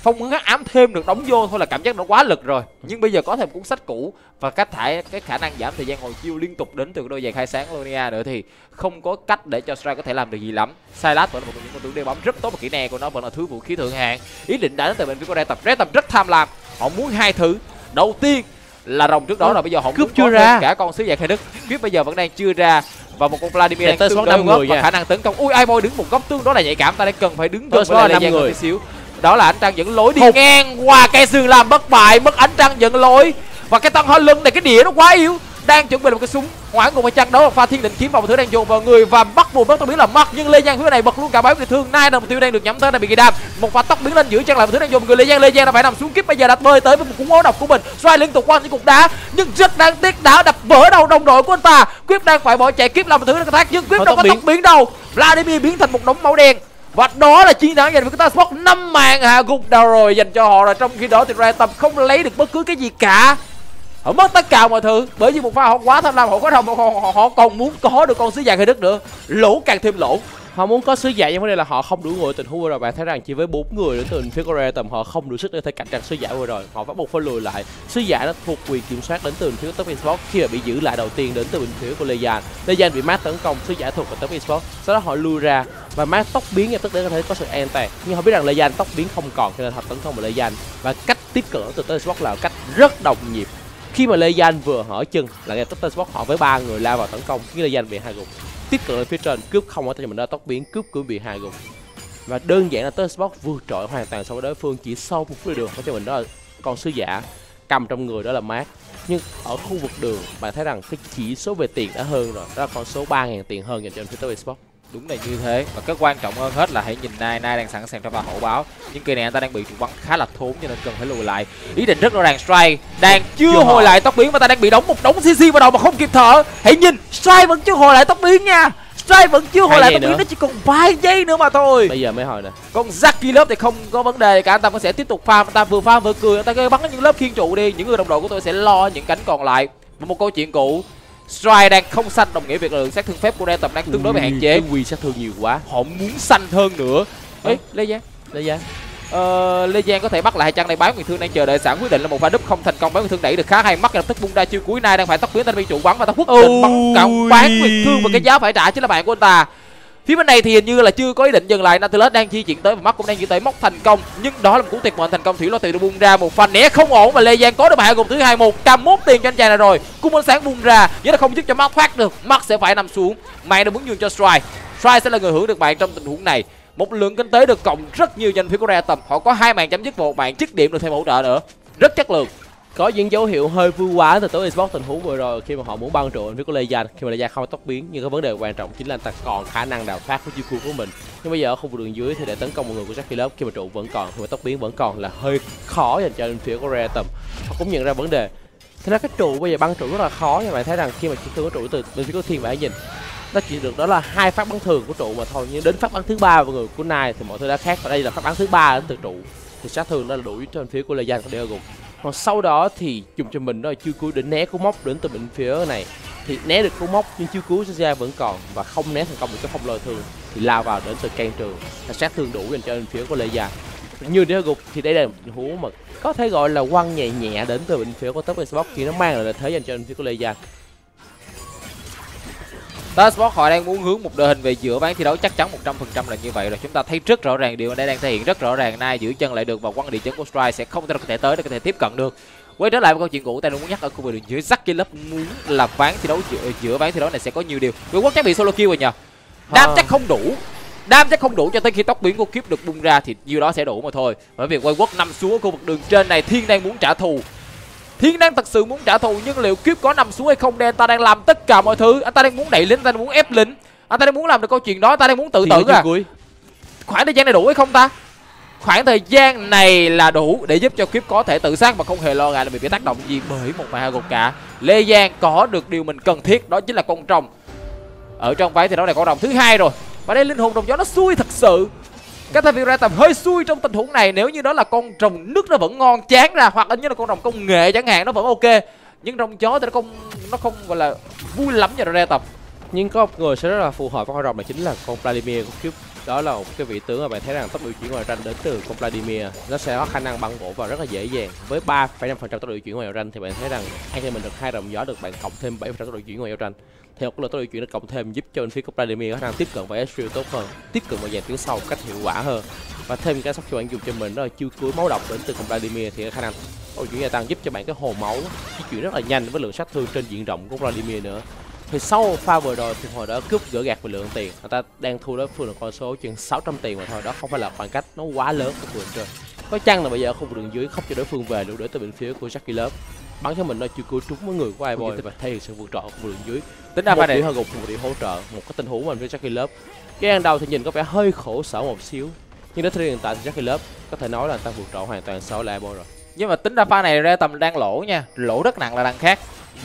phong ấn ám thêm được đóng vô thôi là cảm giác nó quá lực rồi. Nhưng bây giờ có thêm cuốn sách cũ và cách thải cái khả năng giảm thời gian hồi chiêu liên tục đến từ đôi giày khai sáng Lonia nữa thì không có cách để cho Strike có thể làm được gì lắm. Silas vẫn là một trong những con tướng đeo bóng rất tốt và kỹ năng của nó vẫn là thứ vũ khí thượng hạng. Ý định đã đến từ bên phía con tập Red tập rất tham lam. Họ muốn hai thứ. Đầu tiên là rồng trước đó rồi bây giờ họ cướp chưa ra. cả con sứ giả khai đức. Cướp bây giờ vẫn đang chưa ra và một con Vladimir đang tương đối người và khả năng tấn công. Ui ai boy đứng một góc tương đối là nhạy cảm ta đang cần phải đứng gần với năm người. xíu đó là ánh trăng dẫn lối đi Hùng. ngang qua cây sườn làm bất bại mất ánh trăng dẫn lối. Và cái tăng hoa lưng này cái đĩa nó quá yếu đang chuẩn bị một cái súng. Hoãn cùng với chăn đó là pha thiên định kiếm vào một thứ đang dồn vào người và bắt buộc tóc biến là mất nhưng lê giang thứ này bật luôn cả báo bị thương. Nai là một tiêu đang được nhắm tới này bị ghi đam. Một pha tóc biến lên giữ chân lại một thứ đang dồn người lê giang. Lê giang đã phải nằm xuống kiếp bây giờ đã bơi tới với một cú ngố độc của mình. Xoay liên tục qua những cục đá nhưng rất đáng tiếc đá đập vỡ đầu đồng đội của anh ta. Kiếp đang phải bỏ chạy kiếp làm một thứ đang thác nhưng kiếp đâu có tóc biến đâu. Vladimir biến thành một đống máu đen và đó là chiến thắng dành cho Sport năm màn hạ gục đầu rồi dành cho họ rồi trong khi đó thì Red không lấy được bất cứ cái gì cả. Họ mất tất cả mọi thứ bởi vì một pha họ quá tham lam họ có đồng họ, họ, họ còn muốn có được con sứ vàng hay đất nữa. Lỗ càng thêm lỗ họ muốn có sứ giả, nhưng vấn đề là họ không đủ người tình huống vừa rồi. Bạn thấy rằng chỉ với bốn người đến từ phía Korea tầm họ không đủ sức để thể cạnh tranh sứ giả vừa rồi. Họ bắt buộc phải lùi lại. Sứ giả nó thuộc quyền kiểm soát đến từ phía top esports khi mà bị giữ lại đầu tiên đến từ bên phía của Lejan Lejan bị mát tấn công, sứ giả thuộc về top esports sau đó họ lui ra và mát tốc biến ngay tức để có thể có sự an toàn. Nhưng họ biết rằng Lejan tốc biến không còn, cho nên họ tấn công vào Lejan và cách tiếp cận từ top esports là cách rất đồng nhịp. Khi mà Lê Danh vừa hở chân, là ngay Tottenham Sport họ với ba người lao vào tấn công, khiến Lê Danh bị hai gục tiếp cận lên phía trên, cướp không ở tay mình đã tốc biến, cướp cũng bị hai gục và đơn giản là Tottenham vượt trội hoàn toàn so với đối phương, chỉ sau một phút đường có cho mình đó là con sứ giả cầm trong người đó là mát. Nhưng ở khu vực đường, bạn thấy rằng cái chỉ số về tiền đã hơn rồi, đó là con số 3.000 tiền hơn dành cho phía tới Xbox đúng là như thế. Và cái quan trọng hơn hết là hãy nhìn nai. Nai đang sẵn sàng cho vào hậu báo. Nhưng kỳ này anh ta đang bị trụ bắn khá là thốn cho nên cần phải lùi lại. Ý định rất rõ ràng strike đang chưa hồi lại tốc biến và ta đang bị đóng một đống cc vào đầu mà không kịp thở. Hãy nhìn strike vẫn chưa hồi lại tốc biến nha. Strike vẫn chưa hồi lại tốc biến nó chỉ còn vài giây nữa mà thôi. Bây giờ mới hồi nè. Còn Zaki lớp thì không có vấn đề cả anh ta vẫn sẽ tiếp tục farm anh ta vừa farm vừa cười anh ta cứ bắn những lớp khiên trụ đi. Những người đồng đội của tôi sẽ lo những cánh còn lại. Và một câu chuyện cũ Strike đang không xanh đồng nghĩa việc lượng sát thương phép của Renton đang tương đối bị hạn chế. Quy sát thương nhiều quá. Họ muốn xanh hơn nữa. Ấy, Lê Giang. Lê Giang. Ờ, Lê Giang có thể bắt lại chăng đây bán Nguyệt Thương đang chờ đợi sẵn quyết định là một pha đúp không thành công bán Nguyệt Thương đẩy được khá hay mắt lập tức bung ra chiêu cuối nay đang phải tóc biến tên bị trụ bắn và ta quyết định bắn cả bán Nguyệt Thương và cái giá phải trả chính là bạn của anh ta phía bên này thì hình như là chưa có ý định dừng lại, Nautilus đang di chuyển tới và mắt cũng đang di tới. Móc thành công, nhưng đó là một cú tuyệt mệnh thành công. Thủy lo tiền được bung ra, một pha né không ổn và lê giang có được bài gồm thứ hai, một trăm mốt tiền cho anh chàng này rồi. Cung ánh sáng bung ra nhưng là không giúp cho mắt thoát được. Mắt sẽ phải nằm xuống mày được muốn nhường cho strike. Strike sẽ là người hưởng được bạn trong tình huống này. Một lượng kinh tế được cộng rất nhiều dành phía ra tầm, họ có hai màn chấm dứt một bạn chức điểm được thêm hỗ trợ nữa. Rất chất lượng có những dấu hiệu hơi vui quá từ tối esports tình huống vừa rồi khi mà họ muốn băng trụ phía của Lê Gia khi mà Lê Gia không tốc biến. Nhưng cái vấn đề quan trọng chính là anh ta còn khả năng đào thoát với chiêu khu của mình. Nhưng bây giờ ở khu vực đường dưới thì để tấn công một người của Jackie Love, khi mà trụ vẫn còn, khi mà tốc biến vẫn còn là hơi khó dành cho bên phía của Rare tầm họ cũng nhận ra vấn đề. Thế ra cái trụ bây giờ băng trụ rất là khó, nhưng bạn thấy rằng khi mà chiến thương của trụ từ bên phía của thiên bạn nhìn, nó chỉ được, đó là hai phát bắn thường của trụ mà thôi. Nhưng đến phát bắn thứ ba của người của nai thì mọi thứ đã khác. Và đây là phát bắn thứ ba đến từ trụ. Thì sát thương nó là đủ cho bên phía của lê giang có để gục còn sau đó thì dùng cho mình đó là chiêu cuối để né cú móc đến từ bên phía này. Thì né được cú móc nhưng chiêu cuối ra vẫn còn và không né thành công được cái phong lôi thường thì lao vào đến từ can trường. Là sát thương đủ dành cho bên phía của lê gia. Như để gục thì đây là một tình huống mà có thể gọi là quăng nhẹ nhẹ đến từ bên phía của top xbox khi nó mang lại lợi thế dành cho bên phía của lê gia. Sport họ đang muốn hướng một đội hình về giữa ván thi đấu chắc chắn 100% là như vậy rồi. Chúng ta thấy rất rõ ràng điều này đang thể hiện rất rõ ràng nay giữ chân lại được và quăng địa chấn của Strike sẽ không thể có thể tới để có thể tiếp cận được. Quay trở lại với câu chuyện cũ, ta muốn nhắc ở khu vực đường dưới Zaki Club muốn là ván thi đấu giữa, giữa ván thi đấu này sẽ có nhiều điều. Người quốc chắc bị solo kill rồi nhờ. Đam chắc không đủ. Đam chắc không đủ cho tới khi tóc biến của Kiếp được bung ra thì nhiêu đó sẽ đủ mà thôi. Bởi vì quay quốc nằm xuống ở khu vực đường trên này Thiên đang muốn trả thù Thiên đang thật sự muốn trả thù nhưng liệu Kiếp có nằm xuống hay không? Đây anh ta đang làm tất cả mọi thứ. Anh ta đang muốn đẩy lính anh ta đang muốn ép lính. Anh ta đang muốn làm được câu chuyện đó anh ta đang muốn tự tử à. cuối. khoảng thời gian này đủ hay không ta? Khoảng thời gian này là đủ để giúp cho Kiếp có thể tự sát mà không hề lo ngại là bị tác động gì bởi một bài gục cả. Lê Giang có được điều mình cần thiết đó chính là con rồng. Ở trong váy thì đó là con rồng thứ hai rồi. Và đây linh hồn rồng gió nó xui thật sự Catavira ra tầm hơi xui trong tình huống này. Nếu như đó là con rồng nước nó vẫn ngon chán ra hoặc là như là con rồng công nghệ chẳng hạn nó vẫn ok. Nhưng rồng chó thì nó không nó không gọi là vui lắm cho ra tập nhưng có một người sẽ rất là phù hợp với con rồng này chính là con Vladimir của Cube. Đó là một cái vị tướng mà bạn thấy rằng tốc độ chuyển ngoài ranh đến từ con Vladimir nó sẽ có khả năng băng bổ vào rất là dễ dàng. Với 3,5% tốc độ chuyển ngoài ranh thì bạn thấy rằng anh em mình được hai rồng gió được bạn cộng thêm 7% tốc độ chuyển ngoài ranh tranh thì một cái tốc độ chuyển nó cộng thêm giúp cho bên phía của Vladimir có khả năng tiếp cận với Ezreal tốt hơn, tiếp cận vào dàn tuyến sau cách hiệu quả hơn. Và thêm cái sắp cho bạn dùng cho mình đó là chiêu cuối máu độc đến từ cộng Vladimir thì khả năng ô chuyển gia tăng giúp cho bạn cái hồ máu di chuyển rất là nhanh với lượng sát thương trên diện rộng của Vladimir nữa. Thì sau pha vừa rồi thì hồi đó cướp gỡ gạt về lượng tiền, người ta đang thua đối phương được con số chừng 600 tiền mà thôi, đó không phải là khoảng cách nó quá lớn của vườn chơi. Có chăng là bây giờ khu vực đường dưới không cho đối phương về được để tới bên phía của Jackie Love bắn cho mình nó chưa cua trúng với người của ai boy và hiện sự vượt trội của đường dưới. Tính ra pha này hơi gục một điểm hỗ trợ một cái tình huống mình với Jackie Love. Cái ban đầu thì nhìn có vẻ hơi khổ sở một xíu nhưng đến thời hiện tại thì Jackie Love có thể nói là anh ta vượt trội hoàn toàn so với boy rồi. Nhưng mà tính ra pha này ra tầm đang lỗ nha lỗ rất nặng là đằng khác.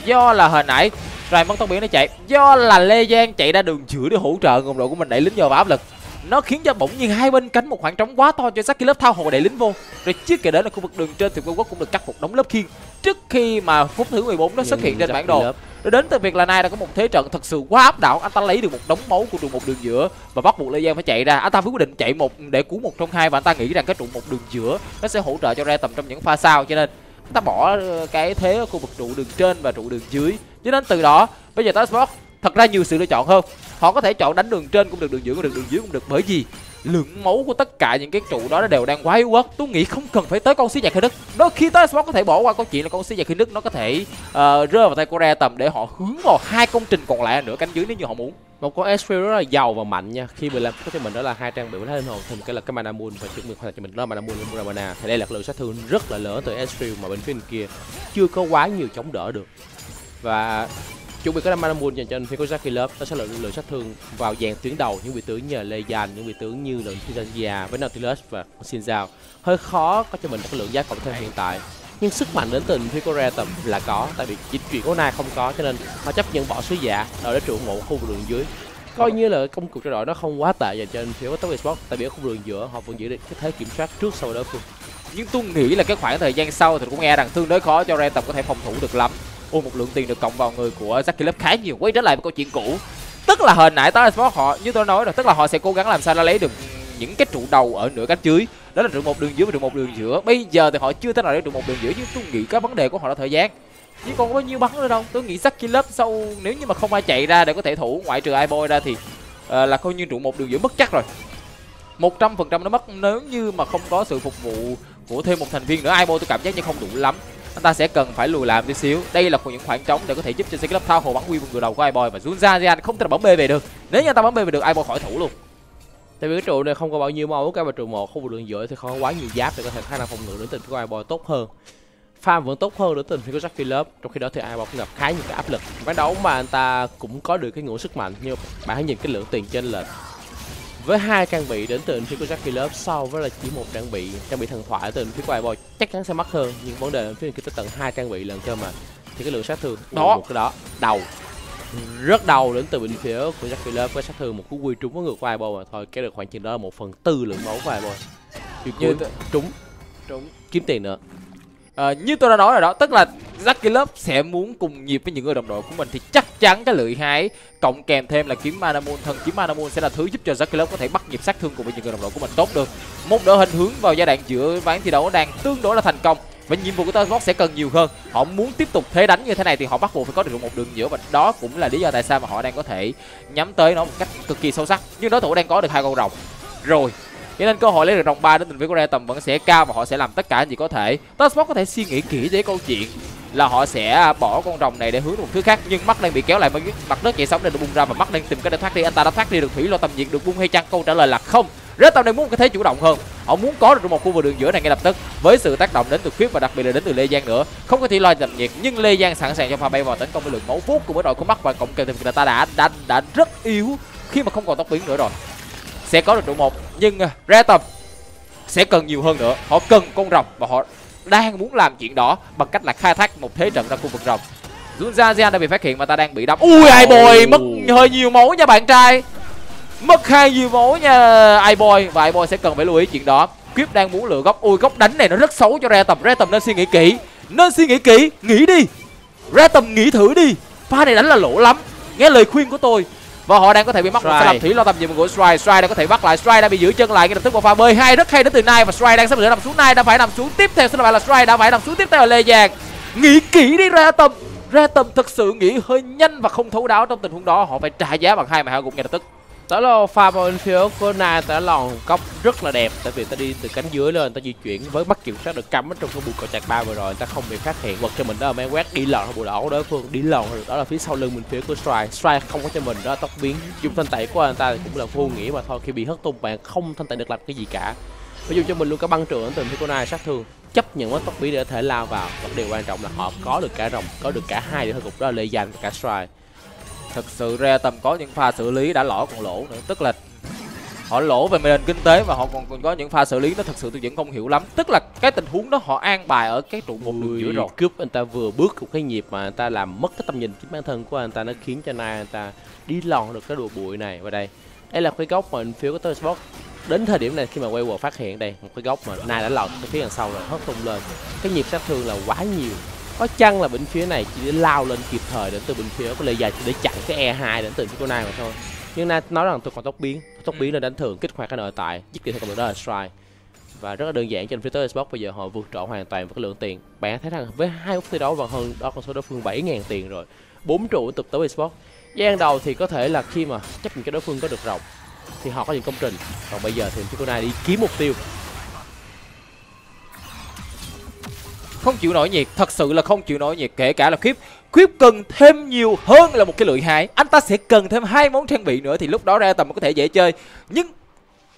Do là hồi nãy rồi mất tốc biến nó chạy do là lê giang chạy ra đường chữa để hỗ trợ đồng đội của mình đẩy lính vào áp lực nó khiến cho bỗng nhiên hai bên cánh một khoảng trống quá to cho Saki lớp thao hồ đẩy lính vô. Rồi chưa kể đến là khu vực đường trên thì Vương quốc cũng được cắt một đống lớp khiên. Trước khi mà phút thứ 14 nó xuất hiện trên bản đồ nó đến từ việc là nay đã có một thế trận thật sự quá áp đảo. Anh ta lấy được một đống máu của trụ một đường giữa và bắt buộc lê giang phải chạy ra. Anh ta quyết định chạy một để cứu một trong hai và anh ta nghĩ rằng cái trụ một đường giữa nó sẽ hỗ trợ cho ra tầm trong những pha sau. Cho nên anh ta bỏ cái thế ở khu vực trụ đường trên và trụ đường dưới. Cho nên từ đó bây giờ tới sport thật ra nhiều sự lựa chọn hơn họ có thể chọn đánh đường trên cũng được đường giữa cũng được đường dưới cũng được. Bởi vì lượng máu của tất cả những cái trụ đó nó đều đang quá yếu ớt tôi nghĩ không cần phải tới con xí giặc khi đức. Đôi khi tới sport có thể bỏ qua câu chuyện là con xí giặc khi đức nó có thể uh, rơi vào tay korea tầm để họ hướng vào hai công trình còn lại nữa cánh dưới nếu như họ muốn. Một con Ezreal rất là giàu và mạnh nha. Khi mình làm có cho mình đó là hai trang bị với linh hồn thêm cái là cái mana moon và chuẩn bị hoàn cho mình. Đó là mana moon và mana thì đây là lượng sát thương rất là lớn từ Ezreal mà bên phía bên kia. Chưa có quá nhiều chống đỡ được. Và chuẩn bị có năm manamun dành cho phía của Jackie Love đã sẽ lượng lượng sát thương vào dàn tuyến đầu những vị tướng như Lê Danh những vị tướng như lượng Tizania với Nautilus và Xin Giao. Hơi khó có cho mình một lượng giá cộng thêm hiện tại, nhưng sức mạnh đến từ phía Korea tầm là có, tại vì dịch chuyển của Nai không có, cho nên họ chấp nhận bỏ sứ giả, đợi để trụ một khu vực đường dưới. Coi như là công cuộc trao đổi nó không quá tệ dành cho phía của Tốc Sport tại vì ở khu đường giữa họ vẫn giữ được cái thế kiểm soát trước sau đối phương. Nhưng tôi nghĩ là cái khoảng thời gian sau thì cũng nghe rằng tương đối khó cho Ren tập có thể phòng thủ được lắm ôi một lượng tiền được cộng vào người của Zaki Lớp khá nhiều. Quay trở lại với câu chuyện cũ. Tức là hồi nãy tới Sport họ như tôi nói rồi tức là họ sẽ cố gắng làm sao để lấy được những cái trụ đầu ở nửa cánh dưới. Đó là trụ một đường dưới và trụ một đường giữa. Bây giờ thì họ chưa thể nào lấy trụ một đường giữa nhưng tôi nghĩ cái vấn đề của họ là thời gian. Chứ còn có bao nhiêu bắn nữa đâu. Tôi nghĩ Zaki Lớp sau nếu như mà không ai chạy ra để có thể thủ ngoại trừ Boy ra thì uh, là coi như trụ một đường giữa mất chắc rồi. Một trăm phần trăm nó mất. Nếu như mà không có sự phục vụ của thêm một thành viên nữa iBoy tôi cảm giác như không đủ lắm anh ta sẽ cần phải lùi làm tí xíu. Đây là những khoảng trống để có thể giúp cho Club thao hồ bắn quy ngựa đầu của iBoy và Junza không thể bấm bê về được. Nếu như anh ta bấm bê về được, iBoy khỏi thủ luôn. Tại vì cái trụ này không có bao nhiêu máu, cái mà trụ một khu vực đường giữa thì không có quá nhiều giáp để có thể khả năng phòng ngự đến tình của iBoy tốt hơn. Farm vẫn tốt hơn đối tình khi có Jack lớp trong khi đó thì iBoy cũng gặp khá nhiều cái áp lực. Ván đấu mà anh ta cũng có được cái ngưỡng sức mạnh, nhưng bạn hãy nhìn cái lượng tiền trên lệch với hai trang bị đến từ phía của Jackie Love so với là chỉ một trang bị trang bị thần thoại từ phía của iBoy chắc chắn sẽ mắc hơn. Nhưng vấn đề phía kia tới tận hai trang bị lần cơ mà. Thì cái lượng sát thương đó. một cái đó đầu. Rất đầu đến từ bên phía của Jackie Love với sát thương một cú quy trúng với ngược của iBoy mà thôi cái được khoảng chừng đó là một phần tư lượng máu của iBoy. Như trúng. Trúng. Kiếm tiền nữa à, như tôi đã nói rồi đó tức là Jackie Love sẽ muốn cùng nhịp với những người đồng đội của mình thì chắc chắn cái lưỡi hái cộng kèm thêm là kiếm mana moon thân kiếm mana moon sẽ là thứ giúp cho Jackie Love có thể bắt nhịp sát thương cùng với những người đồng đội của mình tốt được. Một đội hình hướng vào giai đoạn giữa ván thi đấu đang tương đối là thành công và nhiệm vụ của Tazbot sẽ cần nhiều hơn. Họ muốn tiếp tục thế đánh như thế này thì họ bắt buộc phải có được một đường giữa và đó cũng là lý do tại sao mà họ đang có thể nhắm tới nó một cách cực kỳ sâu sắc. Nhưng đối thủ đang có được hai con rồng. Rồi cho nên cơ hội lấy được rồng ba đến từ phía của tầm vẫn sẽ cao và họ sẽ làm tất cả những gì có thể. Tazbot có thể suy nghĩ kỹ về câu chuyện là họ sẽ bỏ con rồng này để hướng một thứ khác, nhưng mắt đang bị kéo lại mặt đất chạy sống nên được bung ra và mắt đang tìm cách để thoát đi. Anh ta đã thoát đi được thủy, lo tầm nhiệt được bung hay chăng? Câu trả lời là không. Rất tao đang muốn một cái thế chủ động hơn. Họ muốn có được một khu vực đường giữa này ngay lập tức, với sự tác động đến từ khuyết và đặc biệt là đến từ lê giang nữa. Không có thể lo tầm nhiệt, nhưng lê giang sẵn sàng cho pha bay vào tấn công với lượng máu phút của với đội của mắt và cộng kèm thêm người ta đã đã đã rất yếu khi mà không còn tóc biến nữa rồi sẽ có được trụ một. Nhưng uh, ra tầm sẽ cần nhiều hơn nữa. Họ cần con rồng và họ đang muốn làm chuyện đó bằng cách là khai thác một thế trận ra khu vực rồng. Junza đã bị phát hiện và ta đang bị đâm. Ui ai bồi mất hơi nhiều máu nha bạn trai. Mất hai nhiều máu nha iBoy và iBoy sẽ cần phải lưu ý chuyện đó. Kiếp đang muốn lựa góc. Ui góc đánh này nó rất xấu cho ra tầm ra tầm nên suy nghĩ kỹ. Nên suy nghĩ kỹ. Nghĩ đi. Ra tầm nghĩ thử đi. Pha này đánh là lỗ lắm. Nghe lời khuyên của tôi và họ đang có thể bị mắc một sai lầm thủy lo tầm nhiệm của Strike. Strike đang có thể bắt lại Strike đang bị giữ chân lại ngay lập tức một pha bơi hai rất hay đến từ Nai và Strike đang sắp sửa nằm xuống Nai đã phải nằm xuống tiếp theo. Sẽ là Strike đã phải nằm xuống tiếp theo là Lê Giang nghĩ kỹ đi ra tầm ra tầm thực sự nghĩ hơi nhanh và không thấu đáo trong tình huống đó. Họ phải trả giá bằng hai mà hạ gục ngay lập tức đó là pha bên phía của na ta lòn cốc rất là đẹp. Tại vì ta đi từ cánh dưới lên ta di chuyển với bắt kiểm soát được cắm ở trong cái bụi cỏ chặt ba vừa rồi. Ta không bị phát hiện vật cho mình. Đó là mang quét đi lòn bụi đỏ của đối phương đi lòn đó là phía sau lưng mình phía của strike. Strike không có cho mình. Đó, tóc biến. Dùng thanh tẩy của anh ta thì cũng là vô nghĩa mà thôi. Khi bị hất tung, bạn không thanh tẩy được làm cái gì cả. Ví dụ cho mình luôn cả băng trưởng từ phía của na sát thương. Chấp nhận với tóc biến để có thể lao vào. Và điều quan trọng là họ có được cả rồng, có được cả hai để hồi cục đó là lê danh cả strike thực sự ra tầm có những pha xử lý đã lỗ còn lỗ nữa. Tức là họ lỗ về nền kinh tế và họ còn, còn có những pha xử lý nó thật sự tôi vẫn không hiểu lắm. Tức là cái tình huống đó họ an bài ở cái trụ một đường giữa rồi. cướp anh ta vừa bước một cái nhịp mà anh ta làm mất cái tầm nhìn chính bản thân của anh ta nó khiến cho nay anh ta đi lòn được cái đùa bụi này. Và đây đây là cái góc mà phía của Toy Sport đến thời điểm này khi mà quay phát hiện đây một cái góc mà Nai đã lọt cái phía đằng sau rồi hất tung lên. Cái nhịp sát thương là quá nhiều có chăng là bên phía này chỉ để lao lên kịp thời đến từ bên phía của lê dài chỉ để chặn cái e 2 đến từ phía của Nai mà thôi. Nhưng Nai nói rằng tôi còn tốc biến tốc biến là đánh thường kích hoạt cái nội tại giúp kịp thời cộng được đó là strike. Và rất là đơn giản trên phía tới Xbox bây giờ họ vượt trội hoàn toàn với cái lượng tiền. Bạn thấy rằng với hai phút thi đấu và hơn đó con số đối phương 7.000 tiền rồi bốn trụ tục tới Xbox. Giai đoạn đầu thì có thể là khi mà chấp nhận cái đối phương có được rộng thì họ có những công trình. Còn bây giờ thì phía này đi kiếm mục tiêu không chịu nổi nhiệt thật sự là không chịu nổi nhiệt kể cả là khiếp khiếp cần thêm nhiều hơn là một cái lưỡi hái. Anh ta sẽ cần thêm hai món trang bị nữa thì lúc đó ra tầm có thể dễ chơi. Nhưng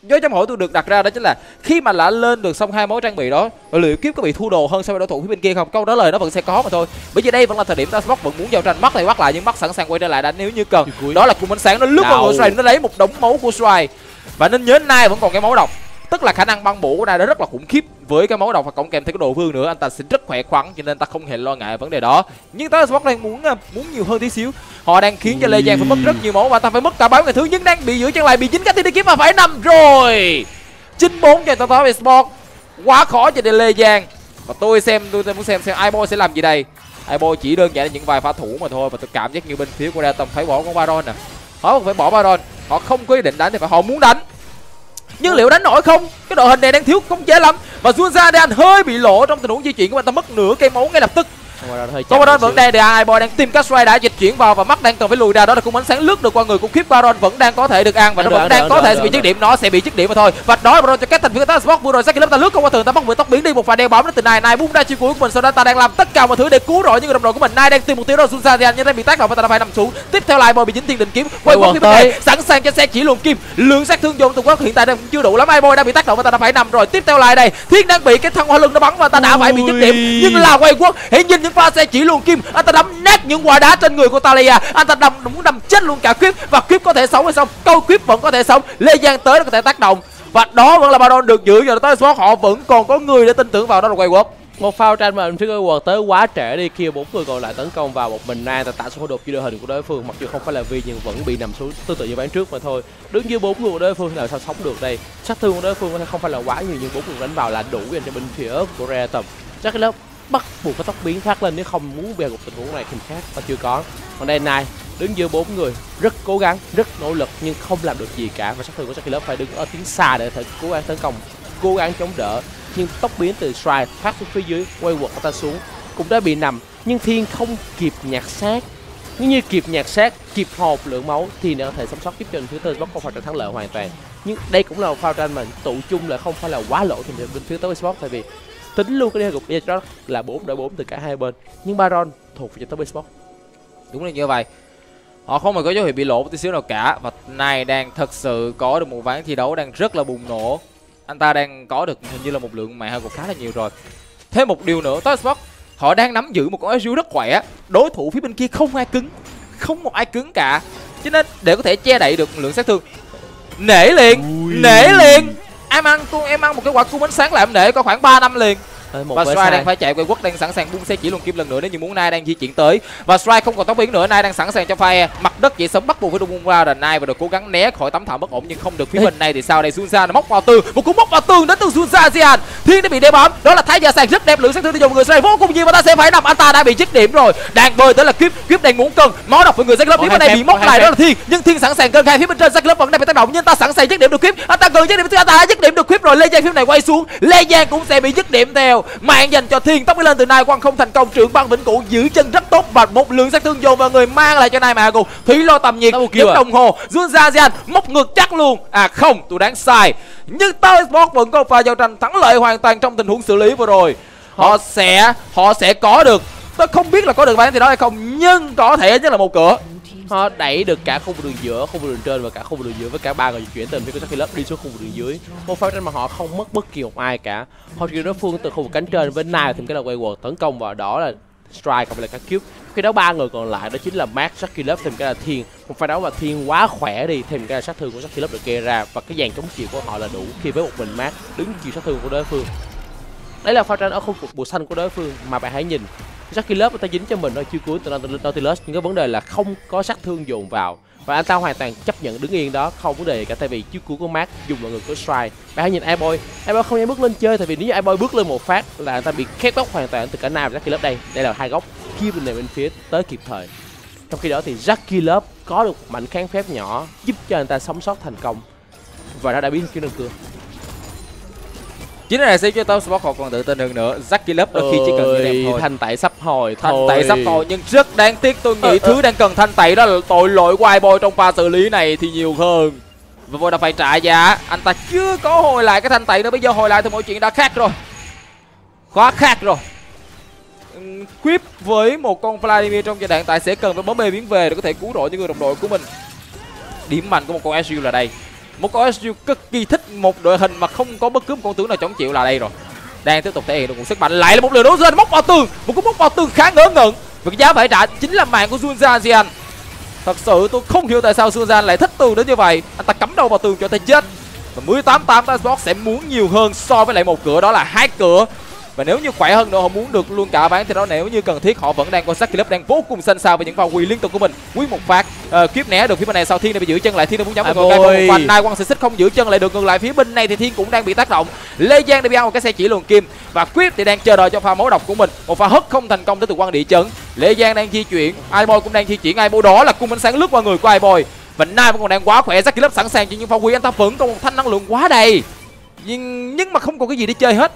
do trong hỏi tôi được đặt ra đó chính là khi mà đã lên được xong hai món trang bị đó liệu kiếp có bị thua đồ hơn so với đối thủ phía bên kia không? Câu trả lời nó vẫn sẽ có mà thôi. Bởi vì đây vẫn là thời điểm Tasbox vẫn muốn giao tranh mắt này bắt lại nhưng mắt sẵn sàng quay trở lại đánh nếu như cần. Đó là cùng ánh sáng nó lướt qua ngựa Strike nó lấy một đống máu của Strike và nên nhớ nay vẫn còn cái máu độc tức là khả năng băng bổ của này đã rất là khủng khiếp với cái máu độc và cộng kèm theo cái đồ vương nữa. Anh ta sẽ rất khỏe khoắn cho nên ta không hề lo ngại vấn đề đó. Nhưng tới Xbox đang muốn à, muốn nhiều hơn tí xíu. Họ đang khiến cho lê giang phải mất rất nhiều máu và ta phải mất cả bao người thứ nhưng đang bị giữ chân lại bị dính cái đi kiếm mà phải nằm rồi. Chín bốn cho tới Xbox quá khó cho lê giang. Và tôi xem tôi muốn xem xem iBoy sẽ làm gì đây. iBoy chỉ đơn giản là những vài pha thủ mà thôi và tôi cảm giác như bên phía của Ratom phải bỏ con Baron nè. Họ phải bỏ Baron. Họ không có ý định đánh thì phải họ muốn đánh nhưng liệu đánh nổi không? Cái đội hình này đang thiếu không chế lắm. Và Junza đang hơi bị lỗ trong tình huống di chuyển của anh ta mất nửa cây máu ngay lập tức. Commodore vẫn đang ai boy đang tìm Castray đã dịch chuyển vào và mắt đang cần phải lùi ra đó. Là cung ánh sáng lướt được qua người của Kip Baron vẫn đang có thể được ăn và nó vẫn đang có thể bị dứt điểm nó sẽ bị dứt điểm mà thôi. Và đó Baron cho các thành viên ta Sport vừa rồi Saki ta lướt qua tường ta bắt vừa tóc biến đi. Một pha đeo bám đến từ này này bung ra chiêu cuối của mình. Sau đó ta đang làm tất cả mọi thứ để cứu rỗi những đồng đội của mình. Này đang tìm mục tiêu đó Sun Sazian nhưng đang bị tác động và ta đã phải nằm xuống. Tiếp theo lại boy bị dính thiên định kiếm. Quay qua bên này sẵn sàng cho xe chỉ luồn kim. Lượng sát thương dùng từ quốc hiện tại đang chưa đủ lắm. Ai boy đang bị tác động và ta đã phải nằm rồi. Tiếp theo lại đây thiên đang bị cái thân hoa lưng nó bắn và ta đã phải bị dứt điểm. Nhưng là quay quốc hãy nhìn những pha xe chỉ luôn kim. Anh ta đấm nát những quả đá trên người của Talia anh ta đâm, muốn đâm chết luôn cả Quyết và Quyết có thể sống hay không? Câu Quyết vẫn có thể sống. Lê Giang tới nó có thể tác động. Và đó vẫn là Baron được giữ giờ tới sport họ vẫn còn có người để tin tưởng vào đó là quay quốc. Một phao tranh mà phía quật tới quá trễ đi. Kia bốn người còn lại tấn công vào một mình nan tạo số đột dưới đội hình của đối phương. Mặc dù không phải là vi, nhưng vẫn bị nằm xuống tương tự như ván trước mà thôi. Đứng dưới bốn người của đối phương thì sao sống được đây? Sát thương của đối phương không phải là quá nhiều, nhưng bốn người đánh vào là đủ dành cho bên phía của Rare tầm chắc cái lớp bắt buộc phải tóc biến thoát lên nếu không muốn về một tình huống này thì khác. Ta chưa có. Còn đây này, đứng giữa bốn người, rất cố gắng, rất nỗ lực nhưng không làm được gì cả. Và sát thương của Saki lớp phải đứng ở tiếng xa để thể cố gắng tấn công, cố gắng chống đỡ. Nhưng tóc biến từ strike thoát xuống phía dưới, quay quật ta xuống. Cũng đã bị nằm, nhưng thiên không kịp nhặt xác. Nếu như kịp nhặt xác, kịp hộp lượng máu thì nó có thể sống sót tiếp thứ phía Sport không phải là thắng lợi hoàn toàn. Nhưng đây cũng là một pha tranh mà tụ chung là không phải là quá lỗi thì bên phía tới Sport tại vì tính luôn cái cục bây đó là bốn đội bốn từ cả hai bên. Nhưng Baron thuộc về tới Sport đúng là như vậy. Họ không hề có dấu hiệu bị lộ một tí xíu nào cả. Và này đang thật sự có được một ván thi đấu đang rất là bùng nổ. Anh ta đang có được hình như là một lượng mạng cũng khá là nhiều rồi. Thêm một điều nữa tới Sport họ đang nắm giữ một con Ezreal rất khỏe. Đối thủ phía bên kia không ai cứng không một ai cứng cả. Cho nên để có thể che đậy được lượng sát thương nể liền Ui. nể liền em ăn em ăn một cái quả cung ánh sáng là em để có khoảng 3 năm liền và Strike đang phải chạy quay quốc đang sẵn sàng bung xe chỉ luôn kim lần nữa nếu như muốn Nai đang di chuyển tới. Và Strike không còn tốc biến nữa Nai đang sẵn sàng cho pha mặt đất dễ sống bắt buộc phải đung ra là Nai và được cố gắng né khỏi tấm thảm bất ổn nhưng không được phía bên này thì sau đây Sunsa nó móc vào tường một cú móc vào tường đến từ Sunsa Zian thiên đã bị đeo bám đó là thái gia sàn rất đẹp lượng sát thương để dùng người Strike vô cùng nhiều và ta sẽ phải nằm. Anh ta đã bị dứt điểm rồi đang bơi tới là Kip Kip đang muốn cân máu độc với người Zack phía bên này bị móc lại đó là thiên. Nhưng thiên sẵn sàng cân khai phía bên trên Zack vẫn đang bị tác động nhưng ta sẵn sàng dứt điểm được Kip anh ta cần dứt điểm anh ta đã dứt điểm được Kip rồi. Lê Giang phía này quay xuống Lê Giang cũng sẽ bị dứt điểm theo mạng dành cho thiên tốc lên từ nay quăng không thành công trưởng băng vĩnh cửu giữ chân rất tốt và một lượng sát thương dồn vào người mang lại cho này mà gù. Thủy lo tầm nhiệt kiếm à? đồng hồ dương ra gian móc ngược chắc luôn. À không tôi đáng sai. Nhưng tao sport vẫn có pha giao tranh thắng lợi hoàn toàn trong tình huống xử lý vừa rồi. Họ sẽ họ sẽ có được. Tôi không biết là có được ván thì đó hay không nhưng có thể nhất là một cửa họ đẩy được cả khu vực đường giữa khu vực đường trên và cả khu vực đường dưới với cả ba người chuyển từ phía của lớp đi xuống khu vực đường dưới. Một pha tranh mà họ không mất bất kỳ một ai cả. Họ chỉ đối phương từ khu vực cánh trên với nai thêm cái là quay quần tấn công vào đó là strike không phải là các cube. Khi đó ba người còn lại đó chính là Max, Saki Love thêm cái là Thiên. Một pha đấu mà Thiên quá khỏe đi thêm cái là sát thương của Saki Love được gây ra và cái dàn chống chịu của họ là đủ khi với một mình Max đứng chịu sát thương của đối phương. Đấy là pha tranh ở khu vực bùa xanh của đối phương mà bạn hãy nhìn. Jackie Love người ta dính cho mình ở chiêu cuối từ Nautilus nhưng cái vấn đề là không có sát thương dồn vào. Và anh ta hoàn toàn chấp nhận đứng yên đó, không vấn đề cả, tại vì chiêu cuối của Mark dùng mọi người của strike bạn hãy nhìn Airboy Airboy không dám bước lên chơi, tại vì nếu như Airboy bước lên một phát là anh ta bị khép góc hoàn toàn từ cả Nam và Jackie Love đây. Đây là hai góc kia bên này, bên phía tới kịp thời. Trong khi đó thì Jackie Love có được mạnh kháng phép nhỏ, giúp cho anh ta sống sót thành công. Và đã đã biến kiếm đơn cưa chính là sẽ cho Top Sport họ còn tự tin hơn nữa. Jackie Love đôi khi chỉ cần như em thôi. thanh tẩy sắp hồi thanh thôi. tẩy sắp hồi. Nhưng rất đáng tiếc tôi nghĩ Ờ, ờ. thứ đang cần thanh tẩy đó là tội lỗi của iBoy trong pha xử lý này thì nhiều hơn. Và voi đã phải trả giá. Anh ta chưa có hồi lại cái thanh tẩy nữa. Bây giờ hồi lại thì mọi chuyện đã khác rồi. Quá khác rồi. Ừm, Quip với một con Vladimir trong giai đoạn tại sẽ cần phải bấm bê biến về để có thể cứu rỗi những người đồng đội của mình. Điểm mạnh của một con SU là đây một con SU cực kỳ thích một đội hình mà không có bất cứ một con tướng nào chống chịu là đây rồi. Đang tiếp tục thể hiện được một sức mạnh. Lại là một lượt đấu dân móc vào tường. Một cú móc vào tường khá ngớ ngẩn. Và cái giá phải trả chính là mạng của Junza Jian. Thật sự tôi không hiểu tại sao Junza lại thích tường đến như vậy. Anh ta cắm đầu vào tường cho ta chết. Và 18 8 Sport sẽ muốn nhiều hơn so với lại một cửa, đó là hai cửa và nếu như khỏe hơn nữa họ muốn được luôn cả ván thì đó nếu như cần thiết họ vẫn đang có sắc club đang vô cùng xanh xao với những pha quỳ liên tục của mình. Quý một phát uh, kiếp né được phía bên này sau thiên này bị giữ chân lại. Thiên đang muốn nhắm À, vào một phần nai quăng xịt xích không giữ chân lại được ngược lại phía bên này thì thiên cũng đang bị tác động. Lê giang đang bị ăn một cái xe chỉ luồn kim. Và quyết thì đang chờ đợi cho pha máu độc của mình. Một pha hất không thành công tới từ quan địa chấn. Lê giang đang di chuyển iboy cũng đang di chuyển. Iboy đó là cung ánh sáng lướt qua người của iboy và nai vẫn còn đang quá khỏe sắc club sẵn sàng cho những pha quý anh ta vẫn còn một thanh năng lượng quá đầy. Nhưng nhưng mà không còn cái gì để chơi hết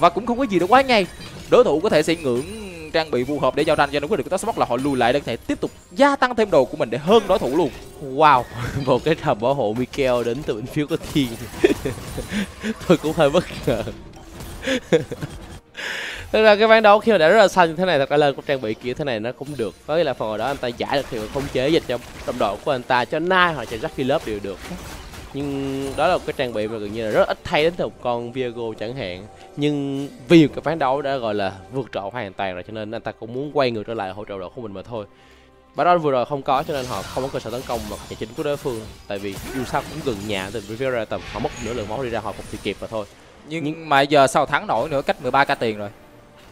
và cũng không có gì để quá ngay. Đối thủ có thể sẽ ngưỡng trang bị phù hợp để giao tranh cho nó quyết định của Tosport là họ lùi lại để có thể tiếp tục gia tăng thêm đồ của mình để hơn đối thủ luôn. Wow, một cái thầm bảo hộ Mikel đến từ bên phía có Thiên. Tôi cũng hơi bất ngờ. Thực ra cái ván đấu khi mà đã rất là xanh như thế này thật ra lên của trang bị kiểu thế này nó cũng được. Có nghĩa là phần hồi đó anh ta giải được thì khống chế dịch cho đồng đội của anh ta cho Nai hoặc cho Jackie Love đều được nhưng đó là một cái trang bị mà gần như là rất ít thay đến từ một con Viago chẳng hạn. Nhưng vì cái ván đấu đã gọi là vượt trội hoàn toàn rồi cho nên anh ta cũng muốn quay ngược trở lại hỗ trợ đội của mình mà thôi. Đó vừa rồi không có cho nên họ không có cơ sở tấn công mà nhà chính của đối phương. Tại vì dù sao cũng gần nhà từ phía ra tầm họ mất nửa lượng máu đi ra họ phục thì kịp mà thôi. Nhưng, mà giờ sao thắng nổi nữa cách 13k tiền rồi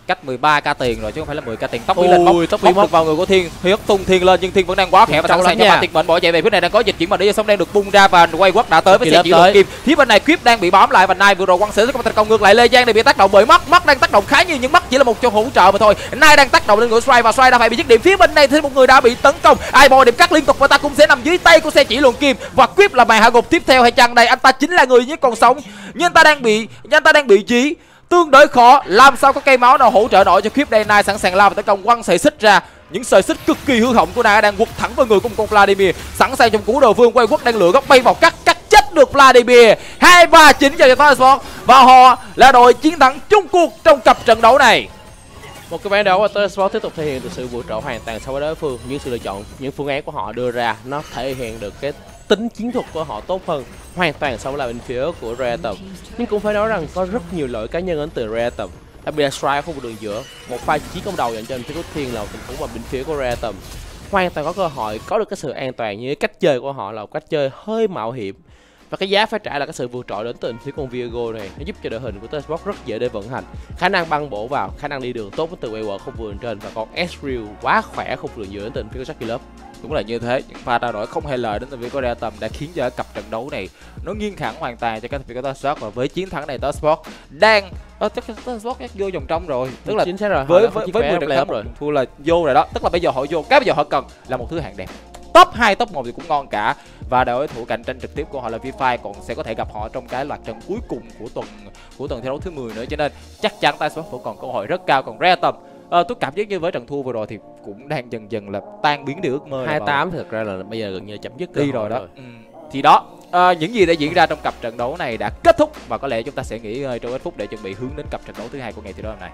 cách 13k tiền rồi chứ không phải là 10k tiền. Tóc biến lên móc biến móc. được vào người của thiên. Huyết tung thiên lên nhưng thiên vẫn đang quá khỏe và sẵn sàng cho pha tuyệt mệnh bỏ chạy về. Phía này đang có dịch chuyển mà để sống đang được bung ra và quay quất đã tới với xe chỉ kim phía bên này Quip đang bị bóm lại và Nai vừa rồi quăng xử không thành công ngược lại. Lê Giang này bị tác động bởi mắt. Mắt đang tác động khá nhiều nhưng mắt chỉ là một chỗ hỗ trợ mà thôi. Nai đang tác động lên ngựa Strike và Strike đã phải bị dứt điểm. Phía bên này thì một người đã bị tấn công. Ai bò điểm cắt liên tục và ta cũng sẽ nằm dưới tay của xe chỉ luận kim và Quip là màn hạ gục tiếp theo hay chăng đây? Anh ta chính là người nhất còn sống. Nhưng anh ta đang bị nhưng anh ta đang bị trí tương đối khó. Làm sao có cây máu nào hỗ trợ nổi cho khiếp đây Nai sẵn sàng lao vào tấn công quăng sợi xích ra. Những sợi xích cực kỳ hư hỏng của Nai đang quật thẳng vào người của một con Vladimir. Sẵn sàng trong cú đầu phương quay quất đang lửa góc bay vào cắt cắt chết được Vladimir. Hai ba chín cho Toy Sport. Và họ là đội chiến thắng chung cuộc trong cặp trận đấu này. Một cái ván đấu mà tới Sport tiếp tục thể hiện được sự vượt trội hoàn toàn so với đối phương. Những sự lựa chọn, những phương án của họ đưa ra, nó thể hiện được cái tính chiến thuật của họ tốt hơn, hoàn toàn so với là bên phía của Reatom nhưng cũng phải nói rằng có rất nhiều lỗi cá nhân đến từ Reatom đặc biệt là strike không đường giữa. Một pha chiến công đầu dành cho bên phía của Thiên là một tình huống mà bên phía của Reatom hoàn toàn có cơ hội, có được cái sự an toàn như cách chơi của họ là một cách chơi hơi mạo hiểm và cái giá phải trả là cái sự vượt trội đến từ phía con Viago này. Nó giúp cho đội hình của T-Sport rất dễ để vận hành. Khả năng băng bổ vào khả năng đi đường tốt với từ Wayward không vườn trên. Và còn Ezreal quá khỏe không vườn giữa đến từ phía của Jackie Love đúng là như thế những pha trao đổi không hề lời đến từ phía Korea tầm đã khiến cho cặp trận đấu này nó nghiêng hẳn hoàn toàn cho các phía của Tosport và với chiến thắng này Tosport đang ờ, Tosport chắc vô vòng trong rồi. Tức là chính xác rồi với với, với chiếc 10 vé trận thắng rồi. thua là vô rồi đó. Tức là bây giờ họ vô cái bây giờ họ cần là một thứ hạng đẹp. Top 2, top 1 thì cũng ngon cả và đối thủ cạnh tranh trực tiếp của họ là V5 còn sẽ có thể gặp họ trong cái loạt trận cuối cùng của tuần của tuần thi đấu thứ 10 nữa. Cho nên chắc chắn Tosport vẫn còn cơ hội rất cao còn Rare tầm Ờ, tôi cảm giác như với trận thua vừa rồi thì cũng đang dần dần là tan biến đi ước mơ hai vào- tám thực ra là bây giờ gần như chấm dứt đi rồi. đó. Ừ. thì đó ờ, những gì đã diễn ra trong cặp trận đấu này đã kết thúc và có lẽ chúng ta sẽ nghỉ ngơi trong ít phút để chuẩn bị hướng đến cặp trận đấu thứ hai của ngày thi đấu hôm nay